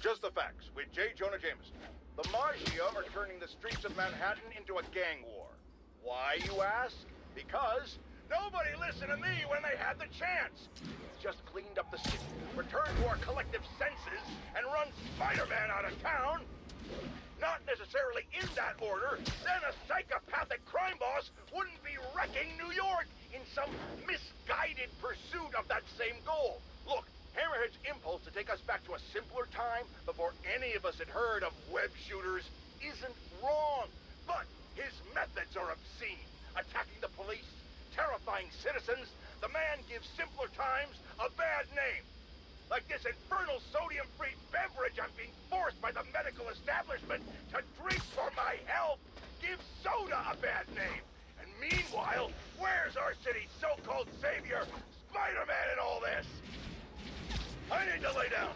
Just the facts, with J. Jonah Jameson. The Maggia are turning the streets of Manhattan into a gang war. Why, you ask? Because nobody listened to me when they had the chance. Just cleaned up the city, returned to our collective senses, and run Spider-Man out of town. Not necessarily in that order, then a psychopathic crime boss wouldn't be wrecking New York in some misguided pursuit of that same goal. Look, Hammerhead's impulse to take us back to a simpler time before any of us had heard of web shooters isn't wrong. But his methods are obscene. Attacking the police, terrifying citizens, the man gives simpler times a bad name. Like this infernal sodium-free beverage I'm being forced by the medical establishment to drink for my health gives soda a bad name. And meanwhile, where's our city's so-called savior, Spider-Man in all this? I need to lay down.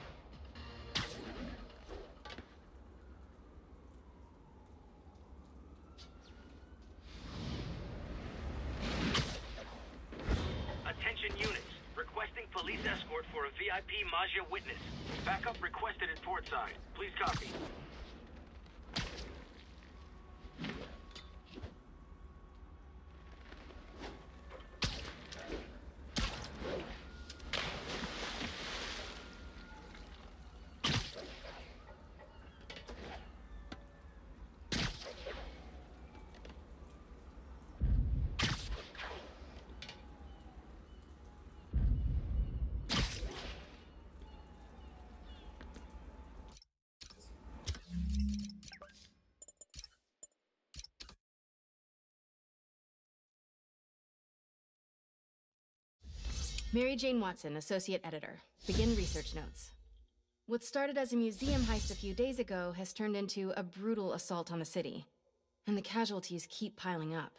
Attention units. Requesting police escort for a VIP Maggia witness. Backup requested at Portside. Please copy. Mary Jane Watson, Associate Editor. Begin research notes. What started as a museum heist a few days ago has turned into a brutal assault on the city. And the casualties keep piling up.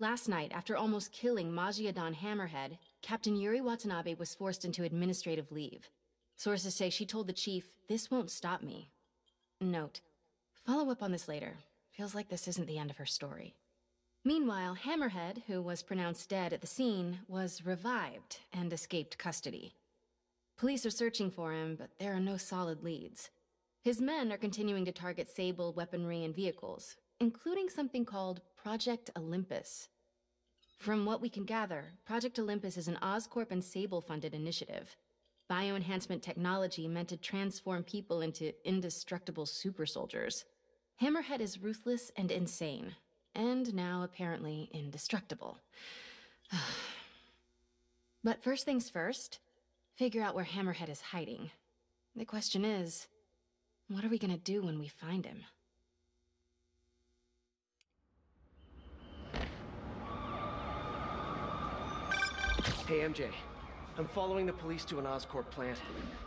Last night, after almost killing Maggia Don Hammerhead, Captain Yuri Watanabe was forced into administrative leave. Sources say she told the chief, this won't stop me. Note, follow up on this later. Feels like this isn't the end of her story. Meanwhile, Hammerhead, who was pronounced dead at the scene, was revived and escaped custody. Police are searching for him, but there are no solid leads. His men are continuing to target Sable weaponry and vehicles, including something called Project Olympus. From what we can gather, Project Olympus is an Oscorp and Sable-funded initiative. Bioenhancement technology meant to transform people into indestructible super soldiers. Hammerhead is ruthless and insane, and now apparently indestructible. but first things first, figure out where Hammerhead is hiding. The question is, what are we gonna do when we find him? Hey, MJ. I'm following the police to an Oscorp plant.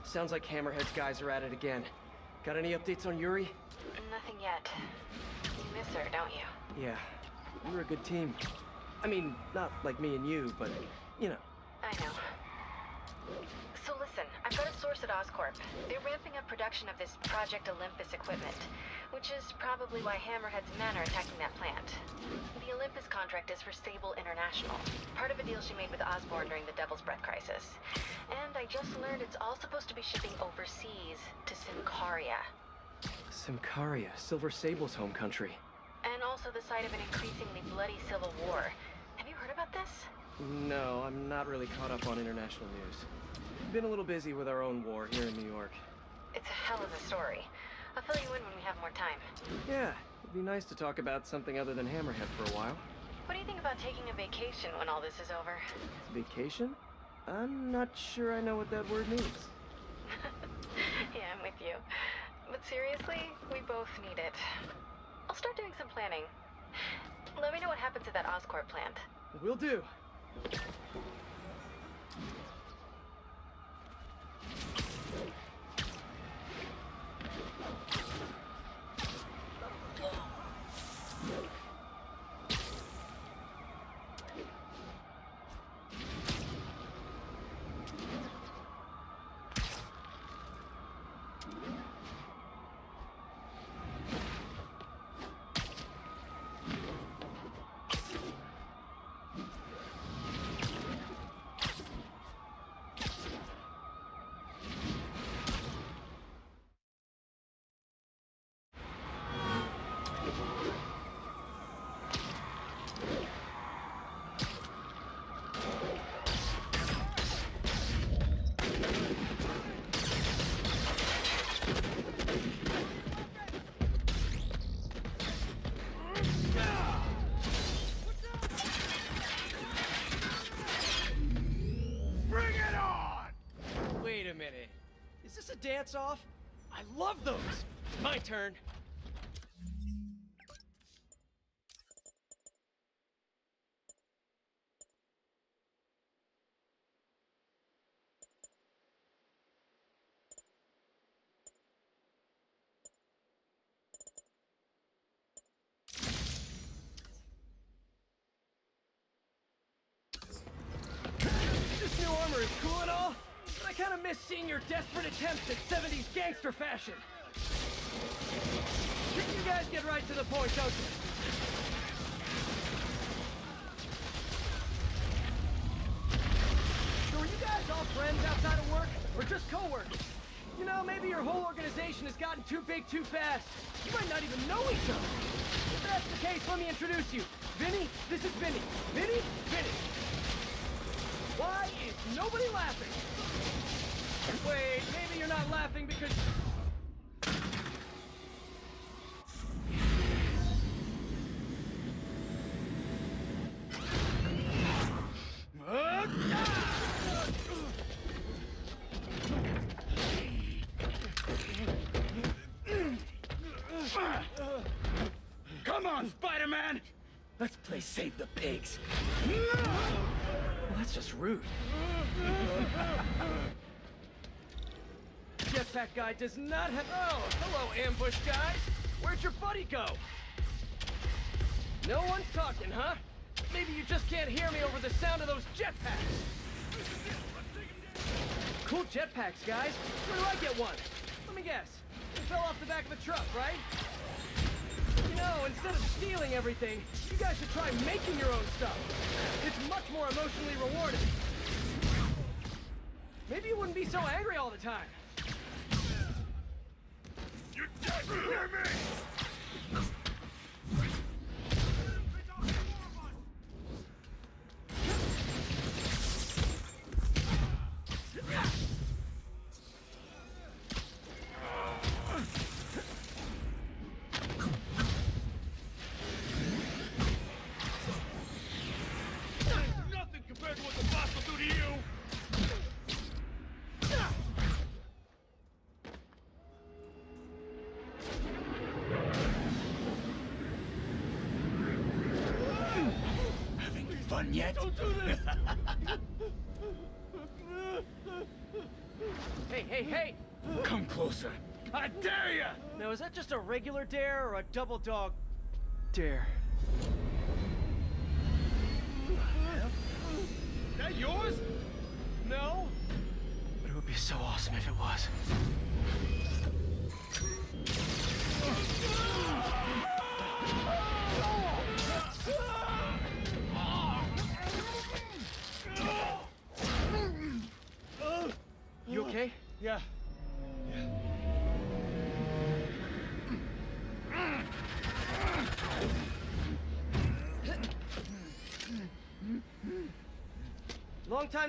Sounds like Hammerhead's guys are at it again. Got any updates on Yuri? Nothing yet. Miss her, don't you? Yeah. We're a good team. I mean, not like me and you, but, you know. I know. So listen, I've got a source at Oscorp. They're ramping up production of this Project Olympus equipment, which is probably why Hammerhead's men are attacking that plant. The Olympus contract is for Sable International, part of a deal she made with Osborn during the Devil's Breath crisis. And I just learned it's all supposed to be shipping overseas to Symkaria. Symkaria, Silver Sable's home country. And also the site of an increasingly bloody civil war. Have you heard about this? No, I'm not really caught up on international news. Been a little busy with our own war here in New York. It's a hell of a story. I'll fill you in when we have more time. Yeah, it'd be nice to talk about something other than Hammerhead for a while. What do you think about taking a vacation when all this is over? Vacation? I'm not sure I know what that word means. yeah, I'm with you. But seriously, we both need it. I'll start doing some planning. Let me know what happens to that Oscorp plant. Will do. Dance-off? I love those! My turn. This new armor is cool and all, but I kind of miss seeing your desperate attempts at 70s gangster fashion. You guys get right to the point, don't you? So are you guys all friends outside of work, or just co-workers? You know, maybe your whole organization has gotten too big too fast. You might not even know each other. If that's the case, let me introduce you. Vinny, this is Vinny. Vinny, Vinny. Why is nobody laughing? Wait, maybe you're not laughing because... guy does not have... Oh, hello, ambush guys. Where'd your buddy go? No one's talking, huh? Maybe you just can't hear me over the sound of those jetpacks. Cool jetpacks, guys. Where do I get one? Let me guess. It fell off the back of a truck, right? You know, instead of stealing everything, you guys should try making your own stuff. It's much more emotionally rewarding. Maybe you wouldn't be so angry all the time. You can't hear me! Having fun yet? Don't do this! Hey, hey, hey! Come closer. I dare you! Now, is that just a regular dare or a double dog dare? Is That yours? No? But it would be so awesome if it was.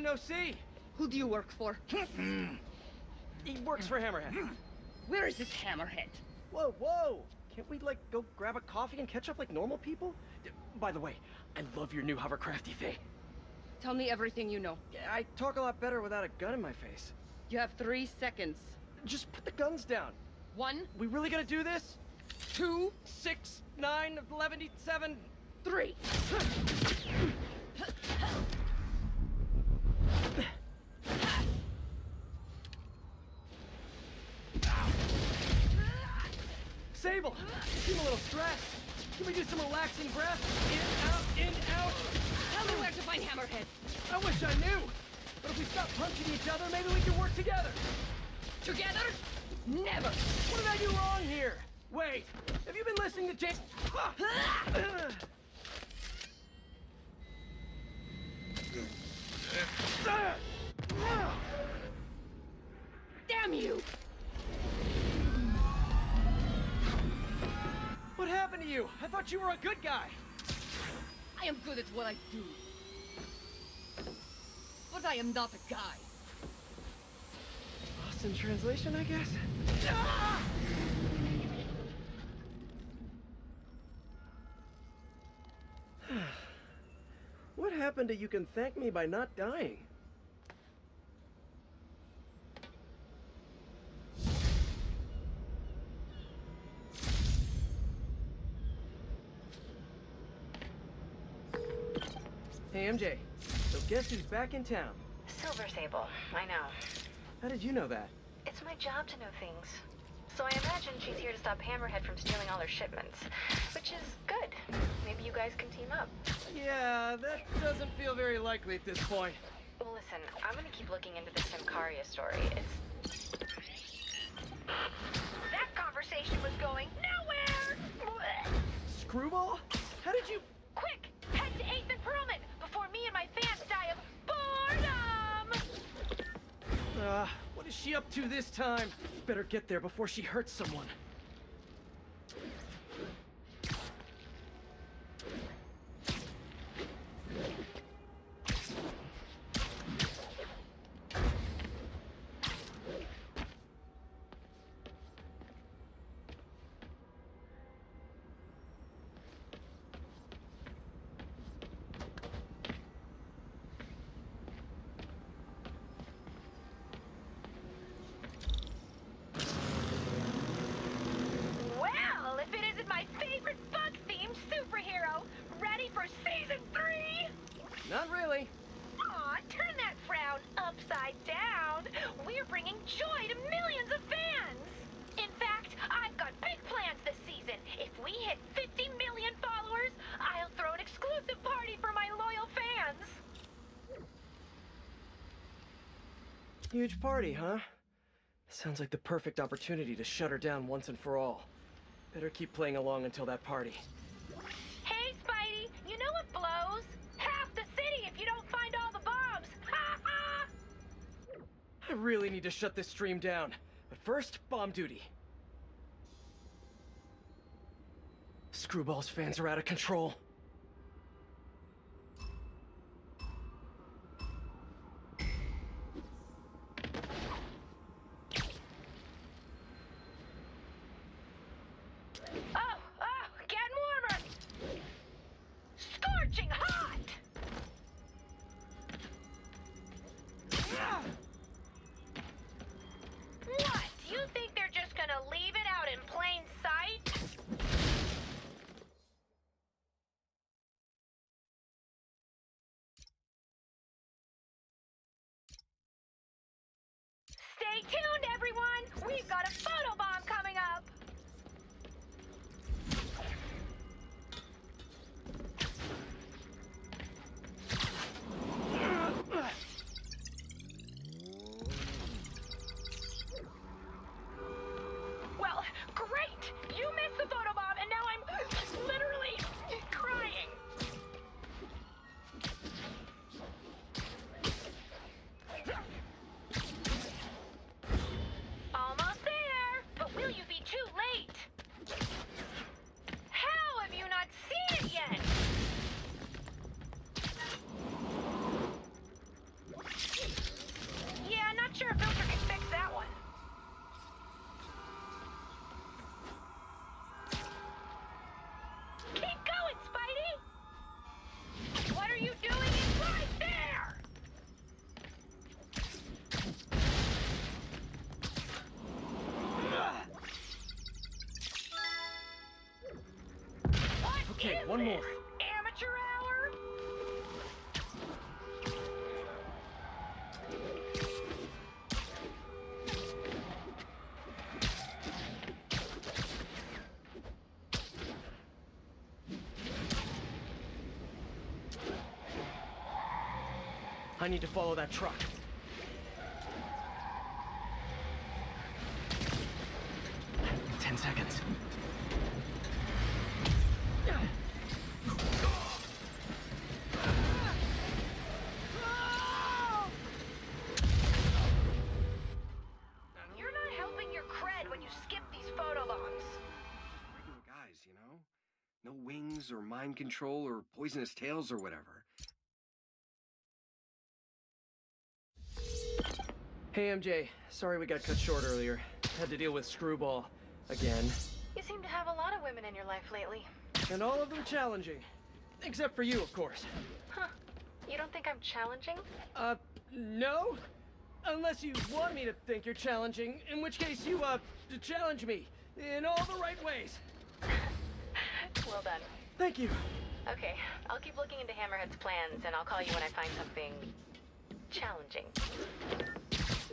No see. Who do you work for? Hmm. He works for Hammerhead. Where is this hammerhead? Whoa, whoa! Can't we, like, go grab a coffee and catch up like normal people? D- By the way, I love your new hovercrafty thing. Tell me everything you know. I talk a lot better without a gun in my face. You have three seconds. Just put the guns down. One, We really gonna do this? two, Six, nine, eleven, seven. three. Sable, you seem a little stressed. Can we do some relaxing breaths? In, out, in, out. Tell me where to find Hammerhead. I wish I knew. But if we stop punching each other, maybe we can work together. Together? Never. What did I do wrong here? Wait, have you been listening to James? Damn you! What happened to you? I thought you were a good guy. I am good at what I do. But I am not a guy. Lost in translation, I guess. what happened to you can thank me by not dying? Hey, MJ. So guess who's back in town? Silver Sable, I know. How did you know that? It's my job to know things. So I imagine she's here to stop Hammerhead from stealing all her shipments. Which is good. Maybe you guys can team up. Yeah, that doesn't feel very likely at this point. Well, listen, I'm gonna keep looking into the Symkaria story. It's That conversation was going nowhere! Screwball? How did you... Quick, head to 8th and Perlman and my fans die of boredom! Uh, what is she up to this time? Better get there before she hurts someone. Well, if it isn't my favorite bug-themed superhero, ready for season three? Not really. Aw, turn that frown upside down. We're bringing joy to millions of fans. In fact, I've got big plans this season. If we hit 50 million followers, I'll throw an exclusive party for my loyal fans. Huge party, huh? Sounds like the perfect opportunity to shut her down once and for all. Better keep playing along until that party. Hey, Spidey, you know what blows? Half the city if you don't find all the bombs. Ha ha! I really need to shut this stream down. But first, bomb duty. Screwball's fans are out of control. One more. Amateur hour? I need to follow that truck. Control or poisonous tails or whatever. Hey, MJ. Sorry we got cut short earlier. Had to deal with Screwball. Again. You seem to have a lot of women in your life lately. And all of them challenging. Except for you, of course. Huh. You don't think I'm challenging? Uh, no? Unless you want me to think you're challenging, in which case you, uh, challenge me. In all the right ways. Well done. Thank you. Okay, I'll keep looking into Hammerhead's plans, and I'll call you when I find something challenging.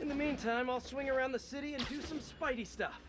In the meantime, I'll swing around the city and do some Spidey stuff.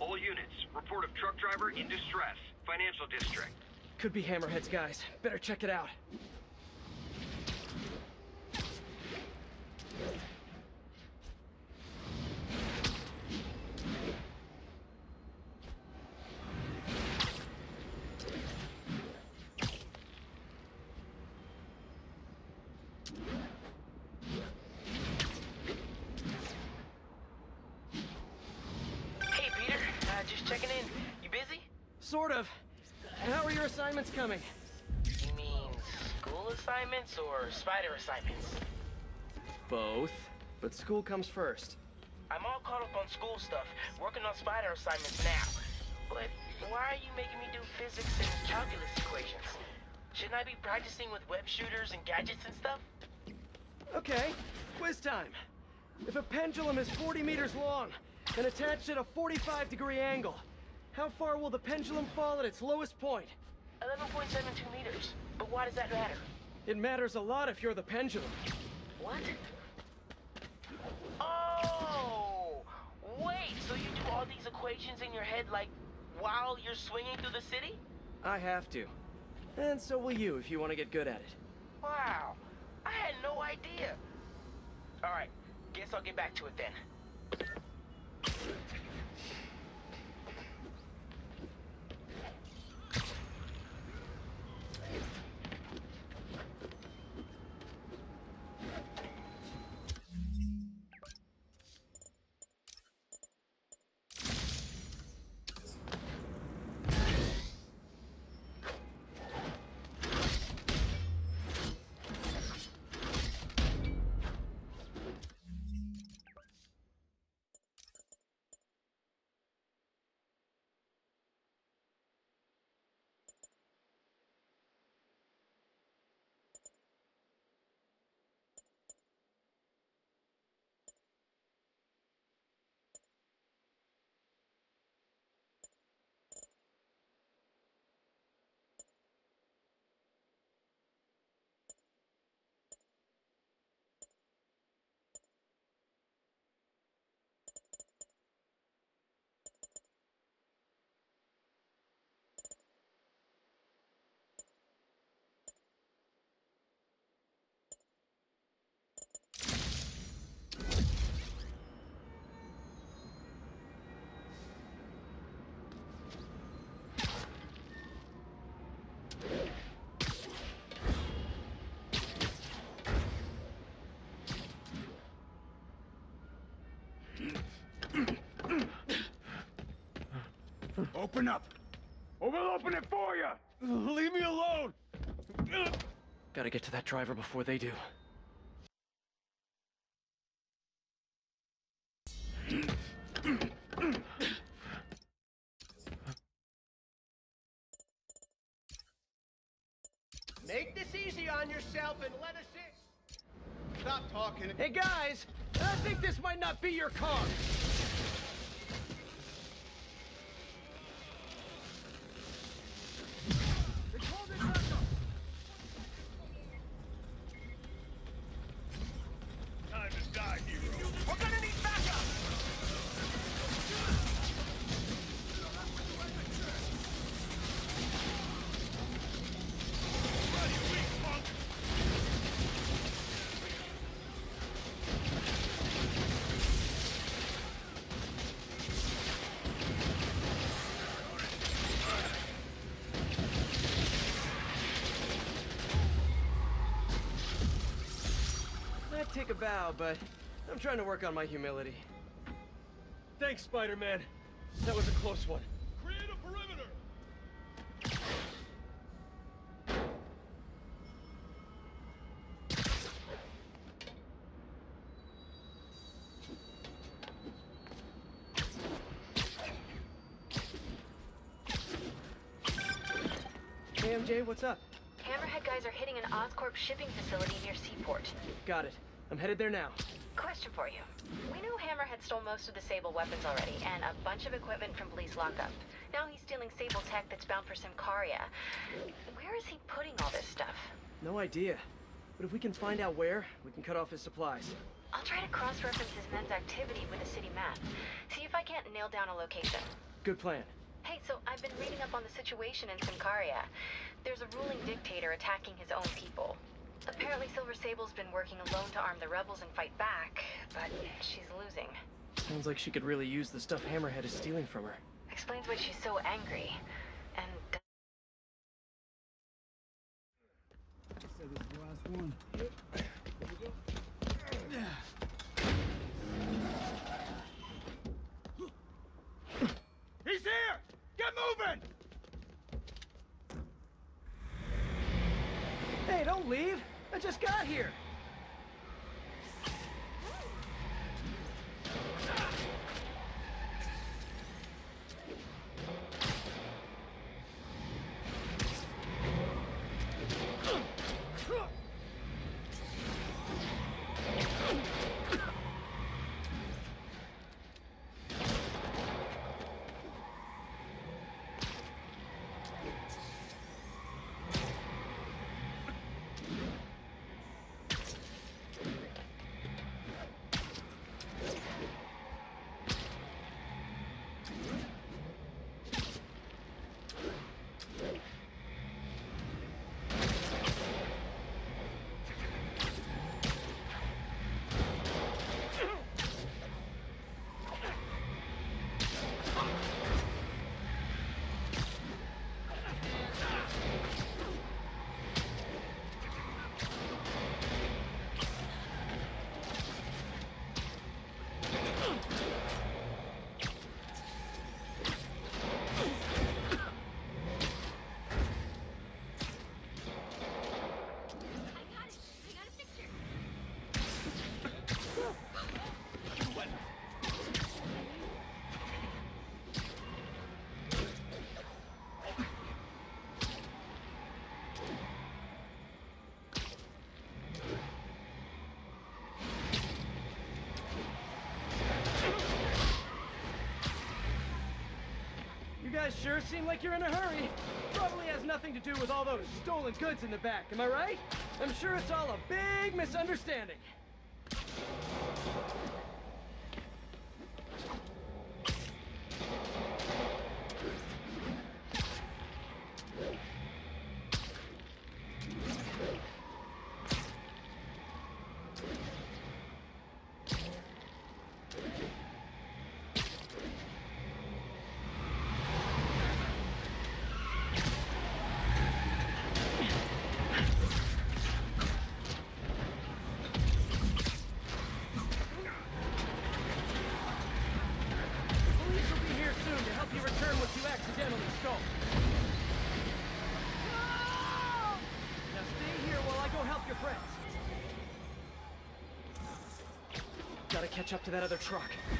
All units, report of truck driver in distress. Financial district. Could be Hammerhead's guys. Better check it out. Assignments? Both. But school comes first. I'm all caught up on school stuff, working on spider assignments now. But why are you making me do physics and calculus equations? Shouldn't I be practicing with web shooters and gadgets and stuff? Okay, quiz time. If a pendulum is 40 meters long and attached at a 45 degree angle, how far will the pendulum fall at its lowest point? 11.72 meters. But why does that matter? It matters a lot if you're the pendulum. What? Oh! Wait, so you do all these equations in your head like while you're swinging through the city? I have to. And so will you if you want to get good at it. Wow, I had no idea. All right, guess I'll get back to it then. Open up! Or we'll open it for you! Leave me alone! Gotta get to that driver before they do. Make this easy on yourself and let us in. Stop talking. Hey guys, I think this might not be your car. out, but I'm trying to work on my humility. Thanks, Spider-Man. That was a close one. Create a perimeter! Hey, MJ, what's up? Hammerhead guys are hitting an Oscorp shipping facility near Seaport. Got it. I'm headed there now. Question for you. We knew Hammerhead stole most of the Sable weapons already, and a bunch of equipment from Police Lockup. Now he's stealing Sable tech that's bound for Symkaria. Where is he putting all this stuff? No idea. But if we can find out where, we can cut off his supplies. I'll try to cross-reference his men's activity with the city map. See if I can't nail down a location. Good plan. Hey, so I've been reading up on the situation in Symkaria. There's a ruling dictator attacking his own people. Apparently Silver Sable's been working alone to arm the rebels and fight back, but she's losing. Sounds like she could really use the stuff Hammerhead is stealing from her. Explains why she's so angry. And Said this is the last one. He's here! Get moving! Hey, don't leave! I just got here! Sure seem like you're in a hurry. Probably has nothing to do with all those stolen goods in the back, am I right? I'm sure it's all a big misunderstanding. Police will be here soon to help you return what you accidentally stole. Now stay here while I go help your friends. Gotta catch up to that other truck.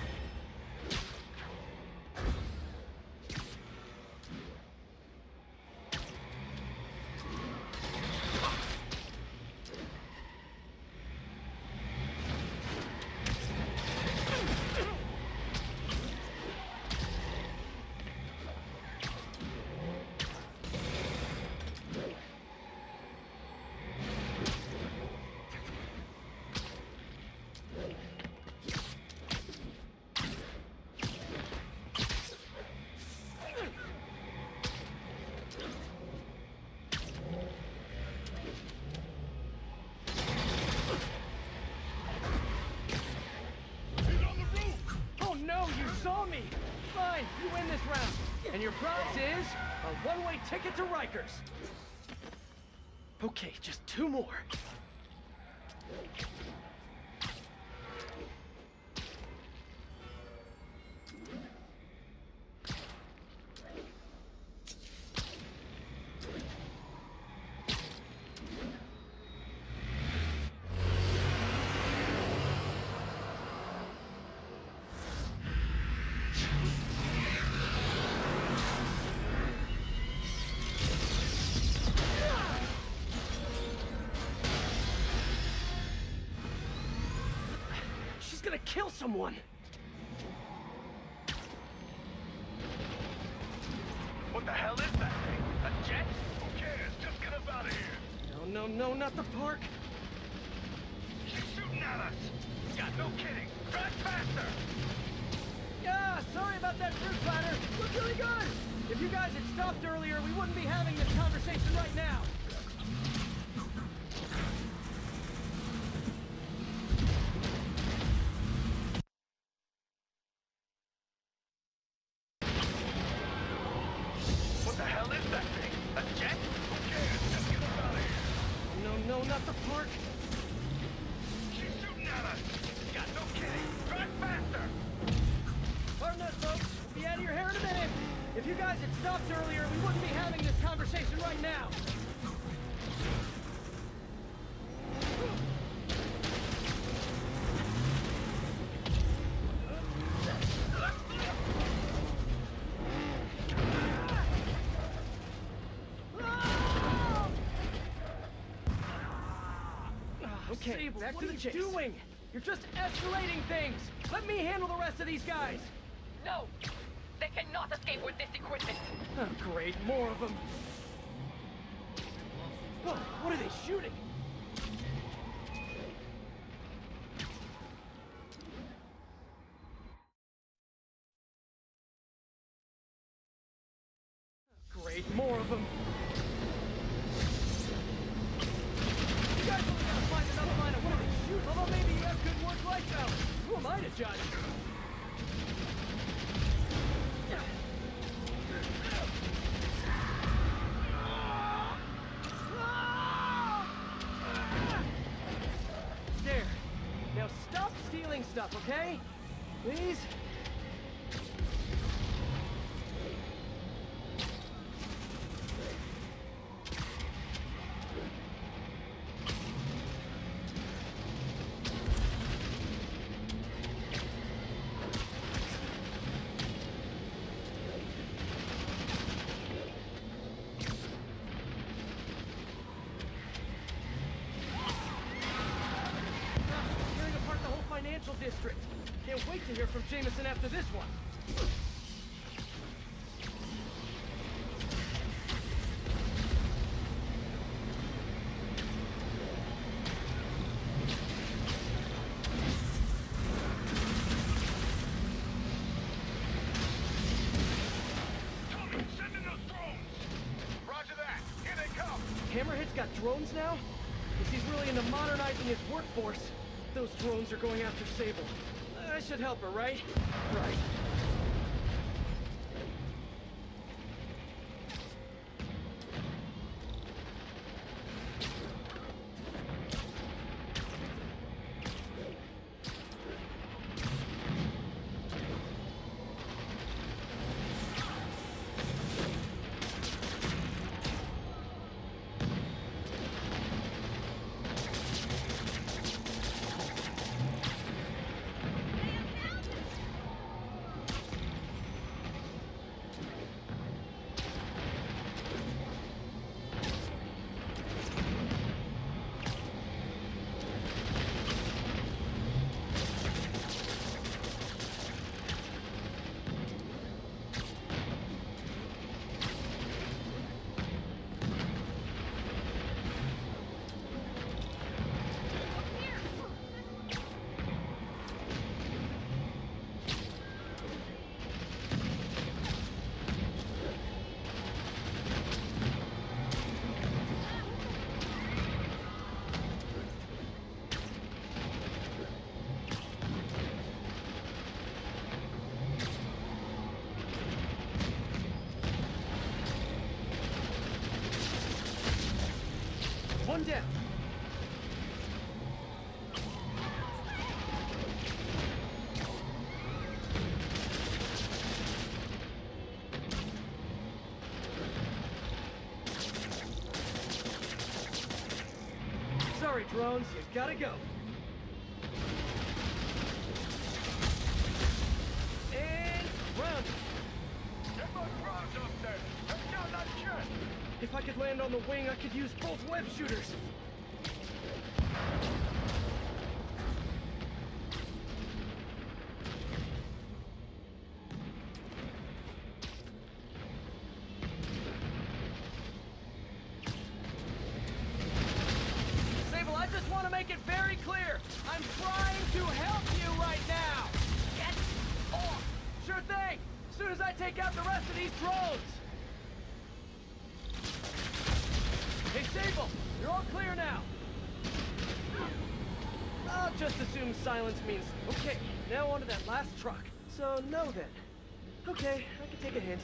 kill someone. Okay, back what are you chase. doing? You're just escalating things! Let me handle the rest of these guys! No! They cannot escape with this equipment! Oh, great, more of them! Oh, what are they shooting? up, okay? Jameson after this one. Hammerhead's got drones now? Because he's really into modernizing his workforce. Those drones are going after Sable should help her, right? Right. Gotta go. And round. If I could land on the wing, I could use both web shooters. Silence means, okay, now onto that last truck. So, no then. Okay, I can take a hint.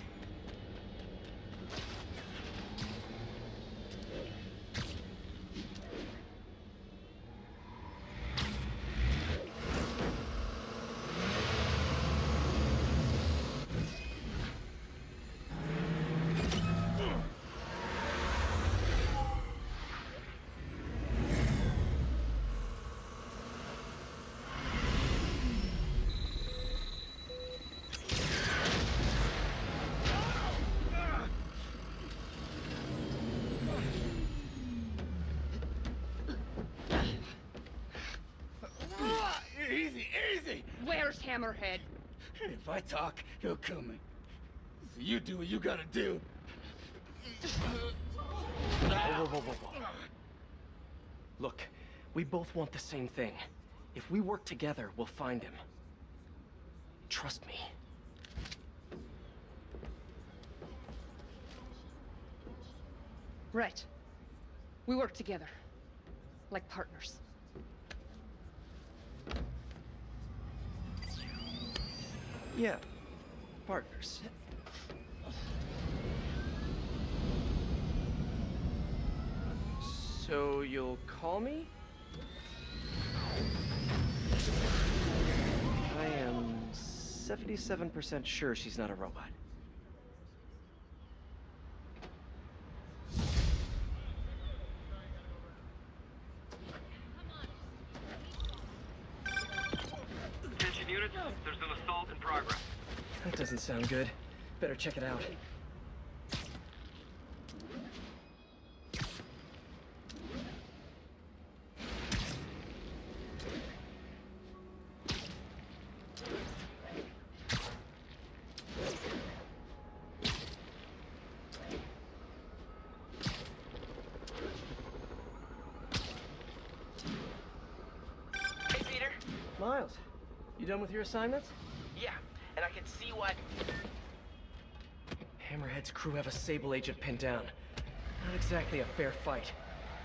Easy, easy! Where's Hammerhead? If I talk, he'll kill me. So you do what you gotta do. Whoa, whoa, whoa, whoa, whoa. Look, we both want the same thing. If we work together, we'll find him. Trust me. Right. We work together. Like partners. Yeah, partners. So you'll call me? I am 77% sure she's not a robot. Attention units, there's an assault in progress. That doesn't sound good. Better check it out. Hey, Peter. Miles, you done with your assignments? Hammerhead's crew have a Sable agent pinned down. Not exactly a fair fight.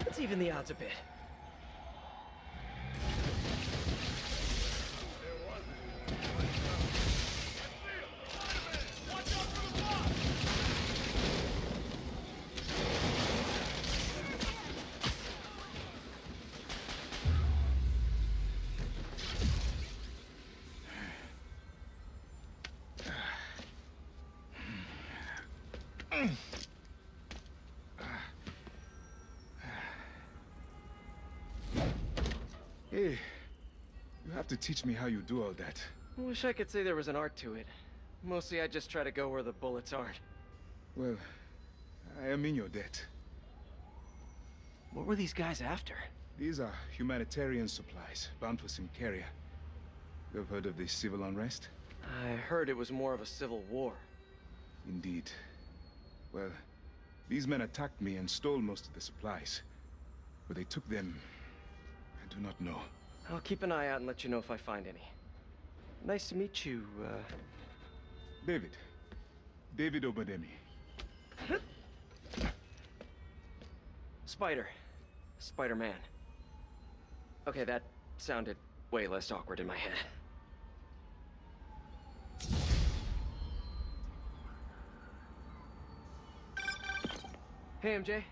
Let's even the odds a bit. Teach me how you do all that. I wish I could say there was an art to it. Mostly I just try to go where the bullets aren't. Well, I am in your debt. What were these guys after? These are humanitarian supplies bound for Symkaria. You've heard of the civil unrest? I heard it was more of a civil war. Indeed. Well, these men attacked me and stole most of the supplies. Where they took them, I do not know. I'll keep an eye out and let you know if I find any. Nice to meet you, uh... David. David Obademi. Spider. Spider-Man. Okay, that sounded way less awkward in my head. Hey, MJ.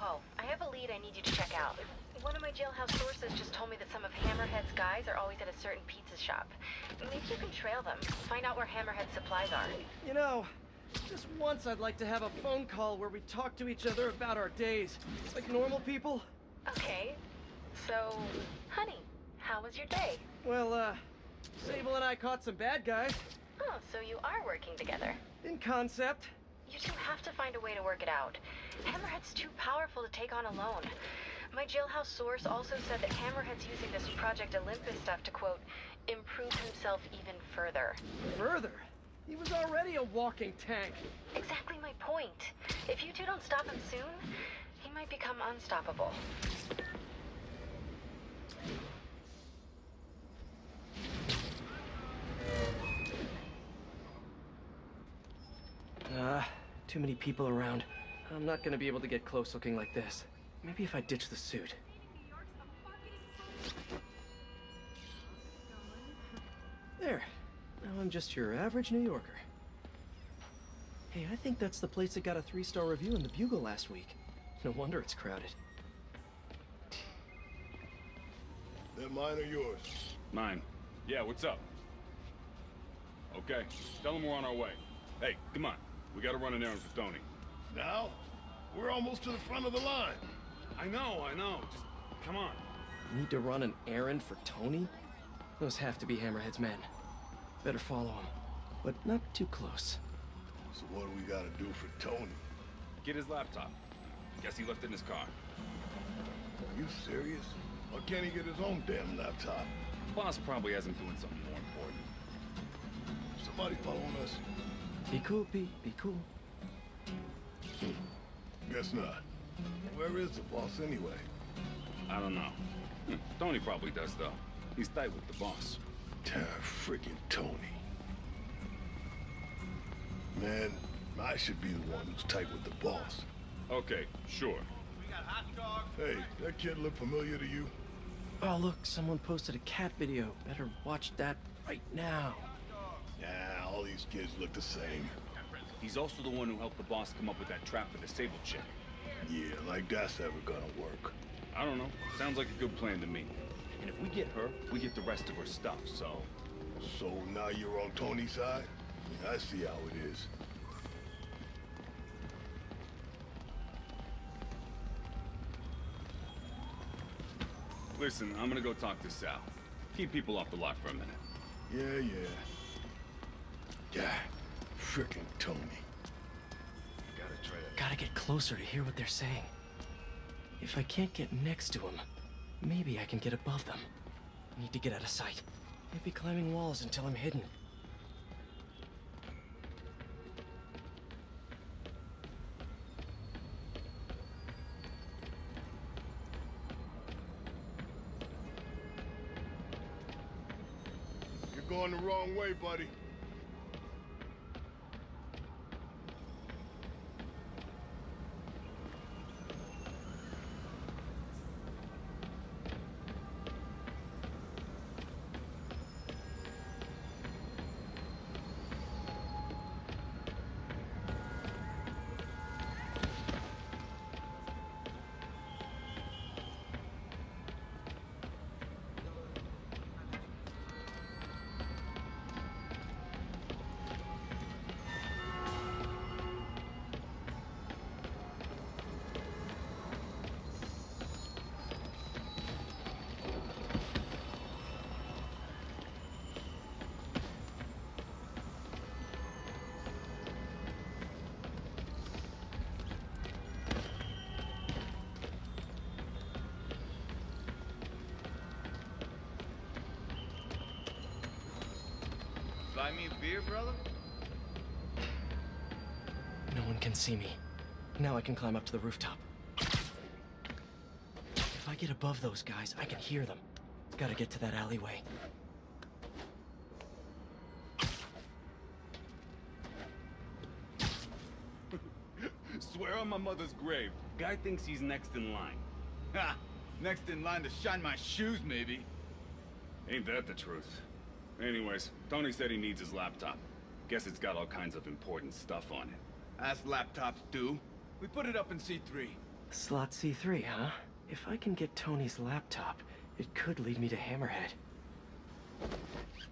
Soho. I have a lead I need you to check out. One of my jailhouse sources just told me that some of Hammerhead's guys are always at a certain pizza shop. Maybe you can trail them, find out where Hammerhead's supplies are. You know, just once I'd like to have a phone call where we talk to each other about our days. Like normal people. Okay, so, honey, how was your day? Well, uh, Sable and I caught some bad guys. Oh, so you are working together. In concept. You two have to find a way to work it out. Hammerhead's too powerful to take on alone. My jailhouse source also said that Hammerhead's using this Project Olympus stuff to, quote, improve himself even further. Further, he was already a walking tank. Exactly my point. If you two don't stop him soon, he might become unstoppable. Ah, too many people around. I'm not gonna be able to get close looking like this. Maybe if I ditch the suit. There. Now I'm just your average New Yorker. Hey, I think that's the place that got a three-star review in the Bugle last week. No wonder it's crowded. That mine or yours? Mine. Yeah, what's up? Okay, tell them we're on our way. Hey, come on. We gotta run an errand for Tony. Now? We're almost to the front of the line. I know, I know. Just come on. Need to run an errand for Tony? Those have to be Hammerhead's men. Better follow him, but not too close. So what do we gotta do for Tony? Get his laptop. Guess he left it in his car. Are you serious? Or can't he get his own damn laptop? Boss probably has him doing something more important. Somebody following us? Be cool, Pete. Be cool. Guess not. Where is the boss anyway? I don't know. Hmm, Tony probably does, though. He's tight with the boss. Damn freaking Tony. Man, I should be the one who's tight with the boss. Okay, sure. Hey, that kid look familiar to you? Oh, look, someone posted a cat video. Better watch that right now. Yeah, all these kids look the same. He's also the one who helped the boss come up with that trap for the Sable chick. Yeah, like that's ever gonna work. I don't know. Sounds like a good plan to me. And if we get her, we get the rest of her stuff, so... So now you're on Tony's side? I see how it is. Listen, I'm gonna go talk to Sal. Keep people off the lot for a minute. Yeah, yeah. Yeah, frickin' Tony. Gotta try to... Gotta get closer to hear what they're saying. If I can't get next to them, maybe I can get above them. Need to get out of sight. Maybe climbing walls until I'm hidden. You're going the wrong way, buddy. See me. Now I can climb up to the rooftop. If I get above those guys, I can hear them. Gotta get to that alleyway. Swear on my mother's grave. Guy thinks he's next in line. Ha! Next in line to shine my shoes, maybe. Ain't that the truth? Anyways, Tony said he needs his laptop. Guess it's got all kinds of important stuff on it. As laptops do. We put it up in C3. Slot C3, huh? If I can get Tony's laptop, it could lead me to Hammerhead.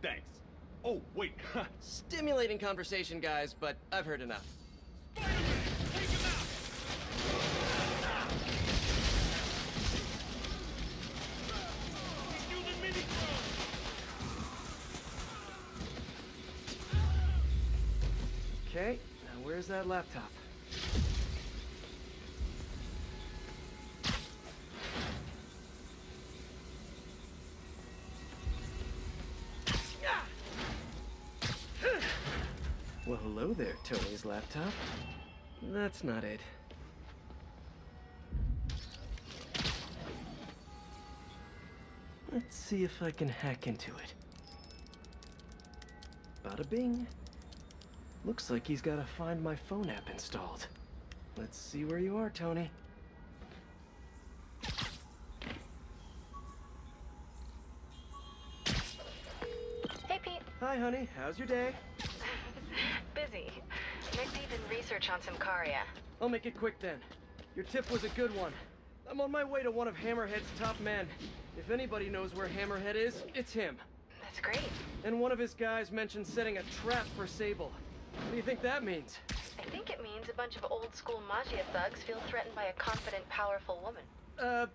Thanks. Oh, wait. Stimulating conversation, guys, but I've heard enough. Okay, where's that laptop? Well, hello there, Tony's laptop. That's not it. Let's see if I can hack into it. Bada bing. Looks like he's got a Find My Phone app installed. Let's see where you are, Tony. Hey, Pete. Hi, honey. How's your day? Busy. Nick did research on Symkaria. I'll make it quick then. Your tip was a good one. I'm on my way to one of Hammerhead's top men. If anybody knows where Hammerhead is, it's him. That's great. And one of his guys mentioned setting a trap for Sable. What do you think that means? I think it means a bunch of old school Maggia thugs feel threatened by a confident, powerful woman. Uh,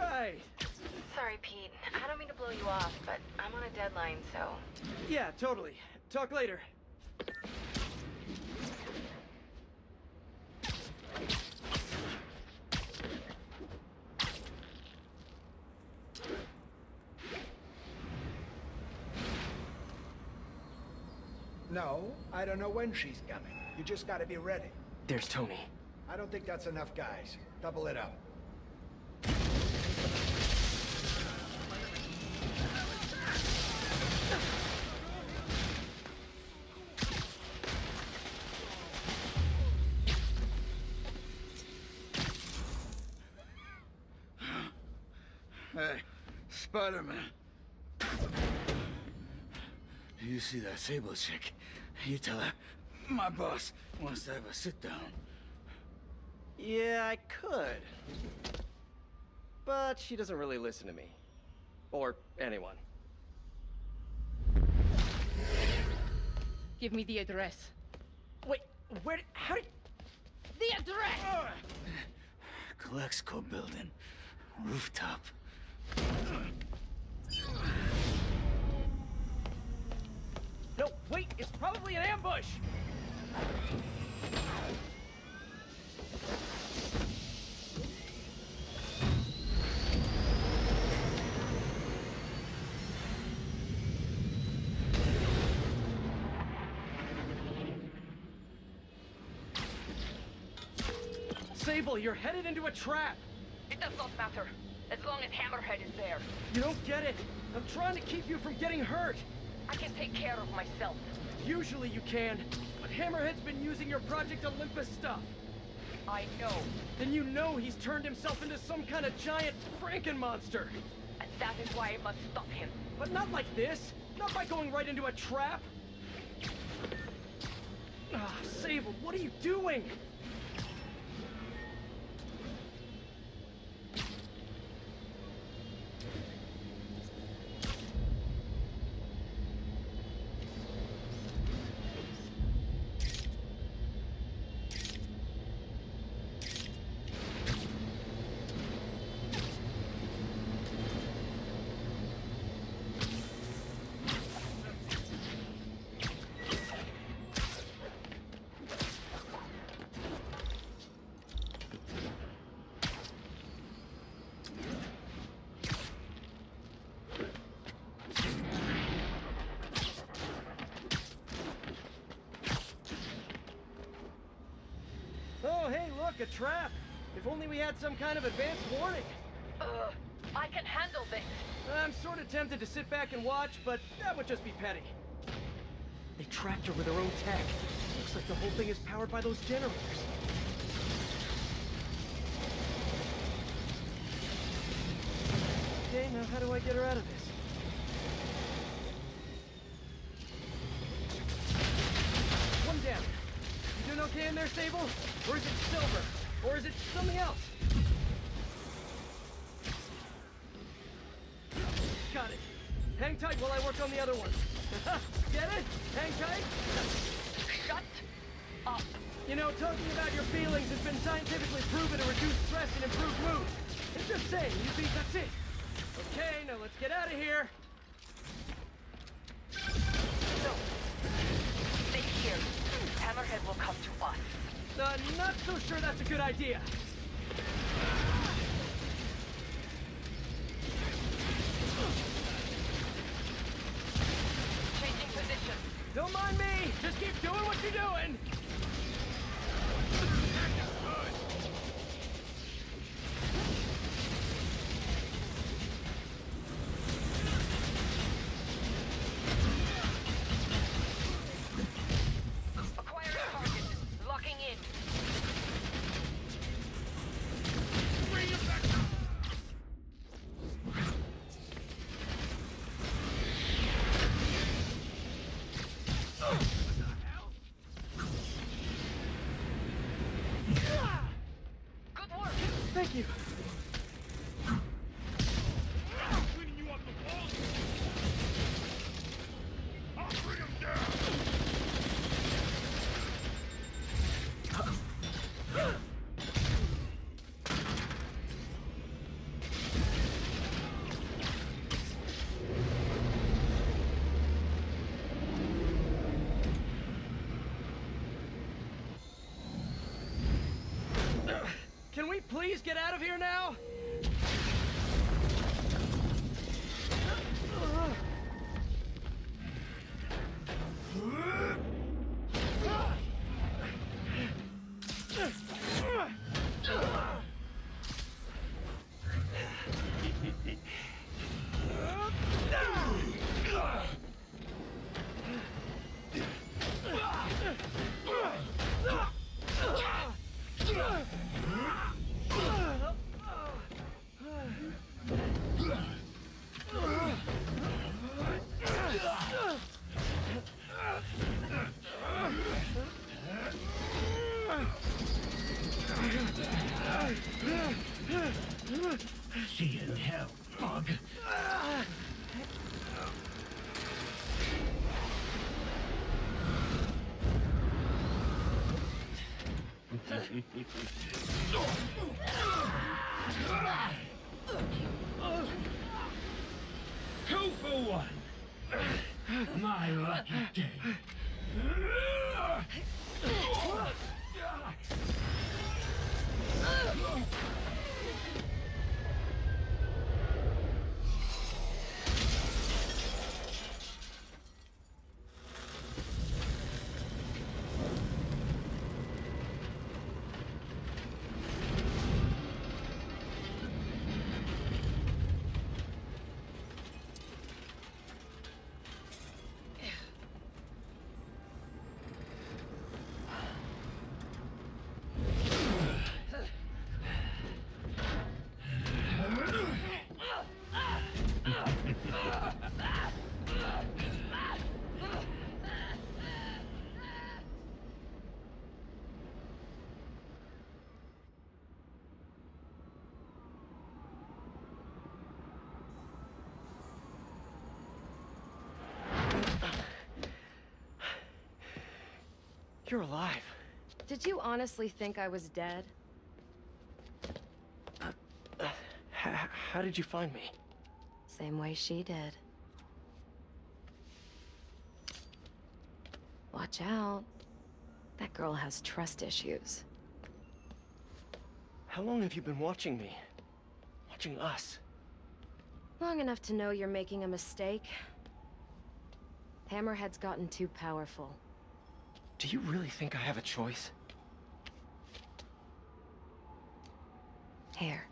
right. Sorry, Pete. I don't mean to blow you off, but I'm on a deadline, so. Yeah, totally. Talk later. No, I don't know when she's coming. You just gotta be ready. There's Tony. I don't think that's enough, guys. Double it up. Hey, Spider-Man. You see that Sable chick? You tell her my boss wants to have a sit-down. Yeah, I could. But she doesn't really listen to me. Or anyone. Give me the address. Wait, where? How did? The address! Calexco building. Rooftop. No, wait, it's probably an ambush! Sable, you're headed into a trap! It does not matter, as long as Hammerhead is there. You don't get it! I'm trying to keep you from getting hurt! I can take care of myself. Usually you can, but Hammerhead's been using your Project Olympus stuff. I know. Then you know he's turned himself into some kind of giant Franken-monster. And that is why I must stop him. But not like this. Not by going right into a trap. Ah, Sable, what are you doing? Look, a trap. If only we had some kind of advance warning. I can handle this. I'm sort of tempted to sit back and watch, but that would just be petty. They trapped her with their own tech. Looks like the whole thing is powered by those generators. Okay, now how do I get her out of this? One down. You doing okay in there, Sable? Or is it silver? Or is it something else? Got it. Hang tight while I work on the other one. Get it? Hang tight? Shut up. You know, talking about your feelings has been scientifically proven to reduce stress and improve mood. It's just saying, you think that's it. Okay, now let's get out of here. Uh, not so sure that's a good idea. Get out of here now? Thank you. You're alive. Did you honestly think I was dead? How did you find me? Same way she did. Watch out. That girl has trust issues. How long have you been watching me? Watching us? Long enough to know you're making a mistake. Hammerhead's gotten too powerful. Do you really think I have a choice? Here.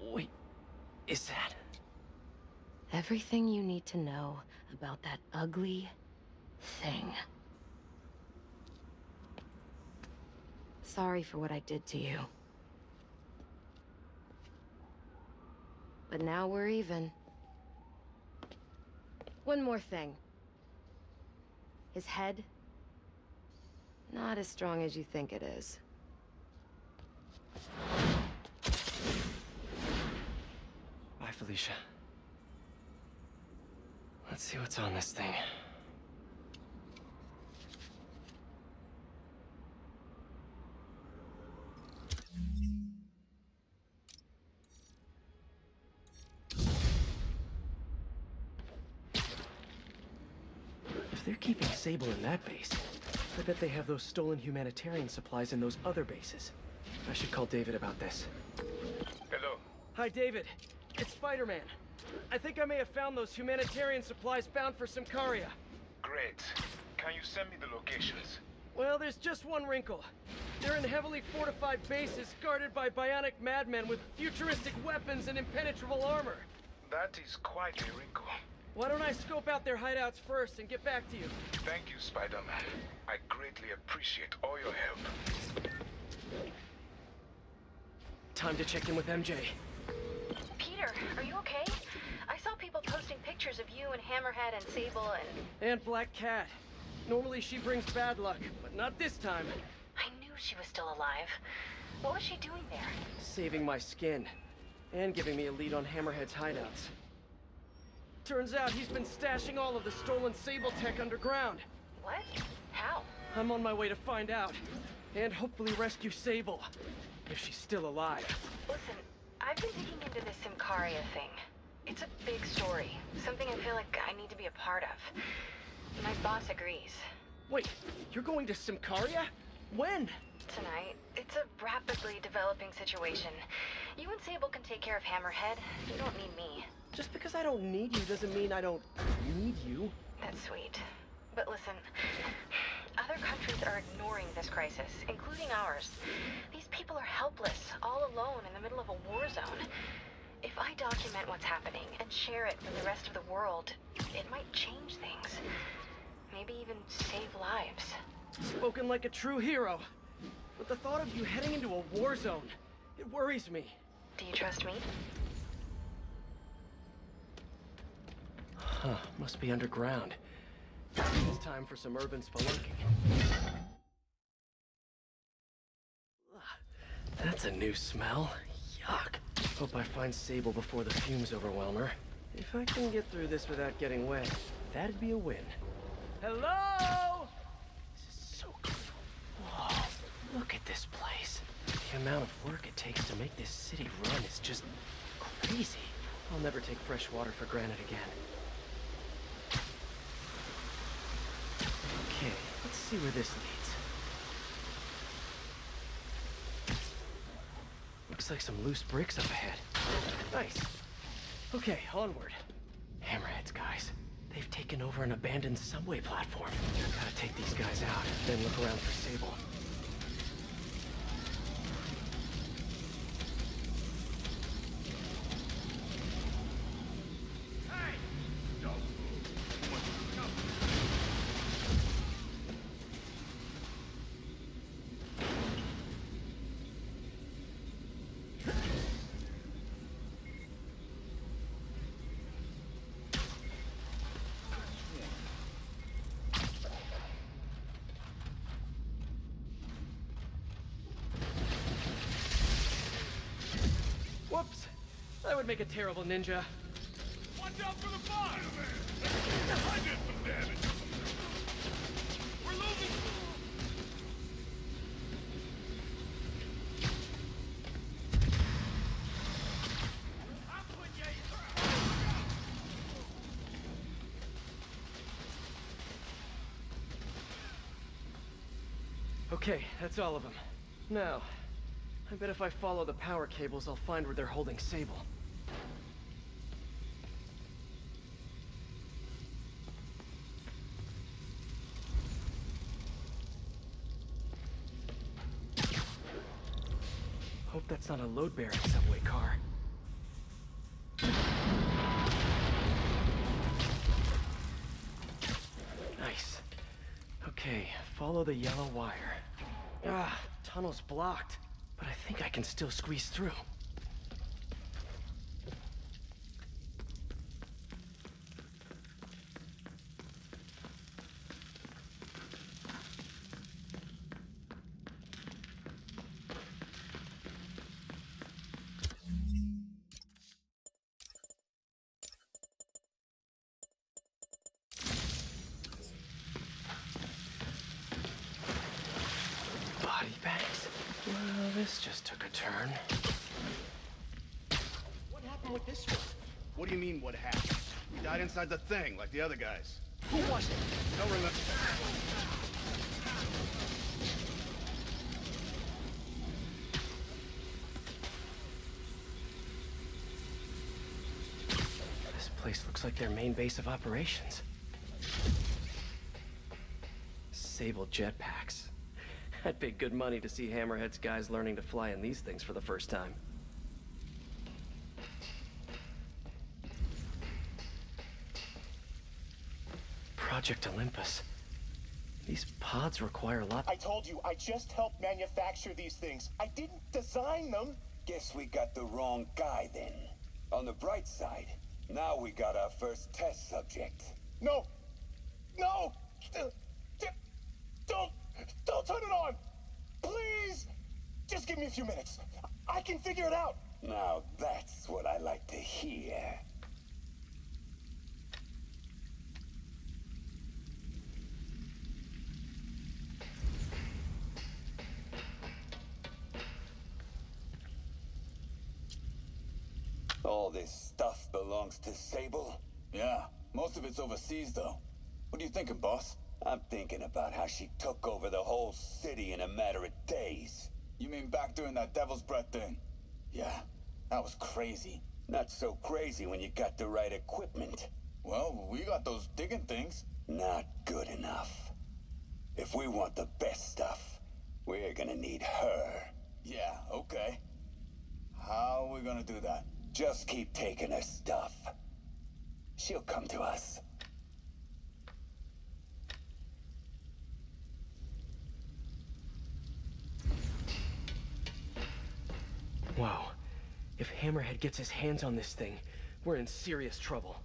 Wait, is that... Everything you need to know about that ugly thing. Sorry for what I did to you. But now we're even. One more thing. His head. Not as strong as you think it is. Bye, Felicia. Let's see what's on this thing. If they're keeping Sable in that base, I bet they have those stolen humanitarian supplies in those other bases. I should call David about this. Hello. Hi, David. It's Spider-Man. I think I may have found those humanitarian supplies bound for Symkaria. Great. Can you send me the locations? Well, there's just one wrinkle. They're in heavily fortified bases guarded by bionic madmen with futuristic weapons and impenetrable armor. That is quite a wrinkle. Why don't I scope out their hideouts first and get back to you? Thank you, Spider-Man. I greatly appreciate all your help. Time to check in with MJ. Peter, are you okay? I saw people posting pictures of you and Hammerhead and Sable and... And Black Cat. Normally she brings bad luck, but not this time. I knew she was still alive. What was she doing there? Saving my skin. And giving me a lead on Hammerhead's hideouts. Turns out he's been stashing all of the stolen Sable tech underground. What? How? I'm on my way to find out. And hopefully rescue Sable. If she's still alive. Listen, I've been digging into this Symkaria thing. It's a big story. Something I feel like I need to be a part of. My boss agrees. Wait, you're going to Symkaria? When? Tonight. It's a rapidly developing situation. You and Sable can take care of Hammerhead. You don't need me. Just because I don't need you doesn't mean I don't need you. That's sweet. But listen, other countries are ignoring this crisis, including ours. These people are helpless, all alone in the middle of a war zone. If I document what's happening and share it with the rest of the world, it might change things. Maybe even save lives. Spoken like a true hero. But the thought of you heading into a war zone, it worries me. Do you trust me? Huh, must be underground. It's time for some urban spelunking. That's a new smell. Yuck. Hope I find Sable before the fumes overwhelm her. If I can get through this without getting wet, that'd be a win. Hello? This is so cool. Whoa, look at this place. The amount of work it takes to make this city run is just crazy. I'll never take fresh water for granted again. Okay, let's see where this leads. Looks like some loose bricks up ahead. Nice. Okay, onward. Hammerheads, guys. They've taken over an abandoned subway platform. Gotta take these guys out, then look around for Sable. Make a terrible ninja. Watch out for the fire! I did some damage! We're losing! Okay, that's all of them. Now, I bet if I follow the power cables, I'll find where they're holding Sable. Not a load-bearing subway car. Nice. Okay, follow the yellow wire. Ah, tunnel's blocked. But I think I can still squeeze through. The thing, like the other guys. Who was it? Don't remember. This place looks like their main base of operations. Sable jetpacks. I'd pay good money to see Hammerhead's guys learning to fly in these things for the first time. Project Olympus. These pods require a lot. I told you, I just helped manufacture these things. I didn't design them. Guess we got the wrong guy then. On the bright side, now we got our first test subject. No! No! D- d- Don't! Don't turn it on! Please! Just give me a few minutes. I can figure it out. Now that's what I like to hear. This stuff belongs to Sable? Yeah, most of it's overseas, though. What are you thinking, boss? I'm thinking about how she took over the whole city in a matter of days. You mean back during that Devil's Breath thing? Yeah, that was crazy. Not so crazy when you got the right equipment. Well, we got those digging things. Not good enough. If we want the best stuff, we're gonna need her. Yeah, okay. How are we gonna do that? Just keep taking her stuff. She'll come to us. Wow. If Hammerhead gets his hands on this thing, we're in serious trouble.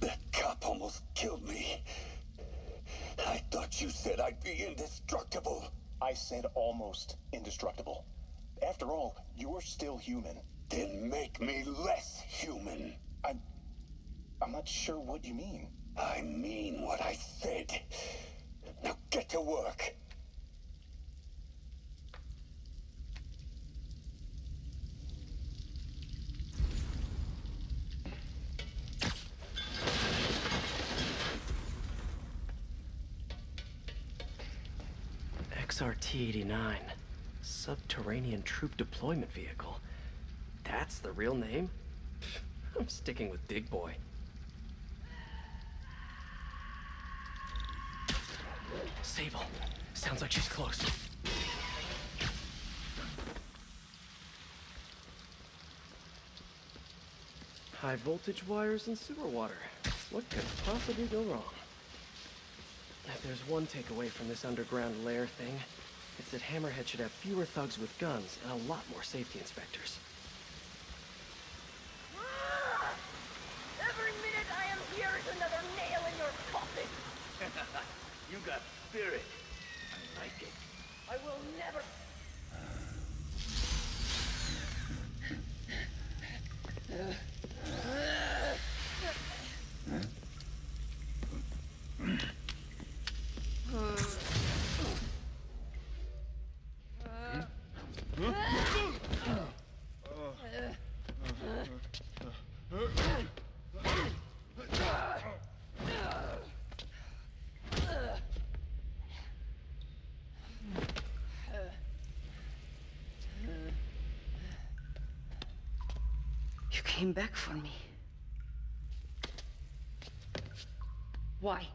That cop almost killed me. I thought you said I'd be indestructible. I said almost indestructible. After all, you're still human. Then make me less human. I'm... I'm not sure what you mean. I mean what I said. Now get to work. XRT-89. Subterranean Troop Deployment Vehicle. That's the real name? I'm sticking with Dig Boy. Sable. Sounds like she's close. High voltage wires and sewer water. What could possibly go wrong? If there's one takeaway from this underground lair thing, it's that Hammerhead should have fewer thugs with guns and a lot more safety inspectors. Ah! Every minute I am here is another nail in your coffin. you got spirit. I like it. I will never. You came back for me. Why?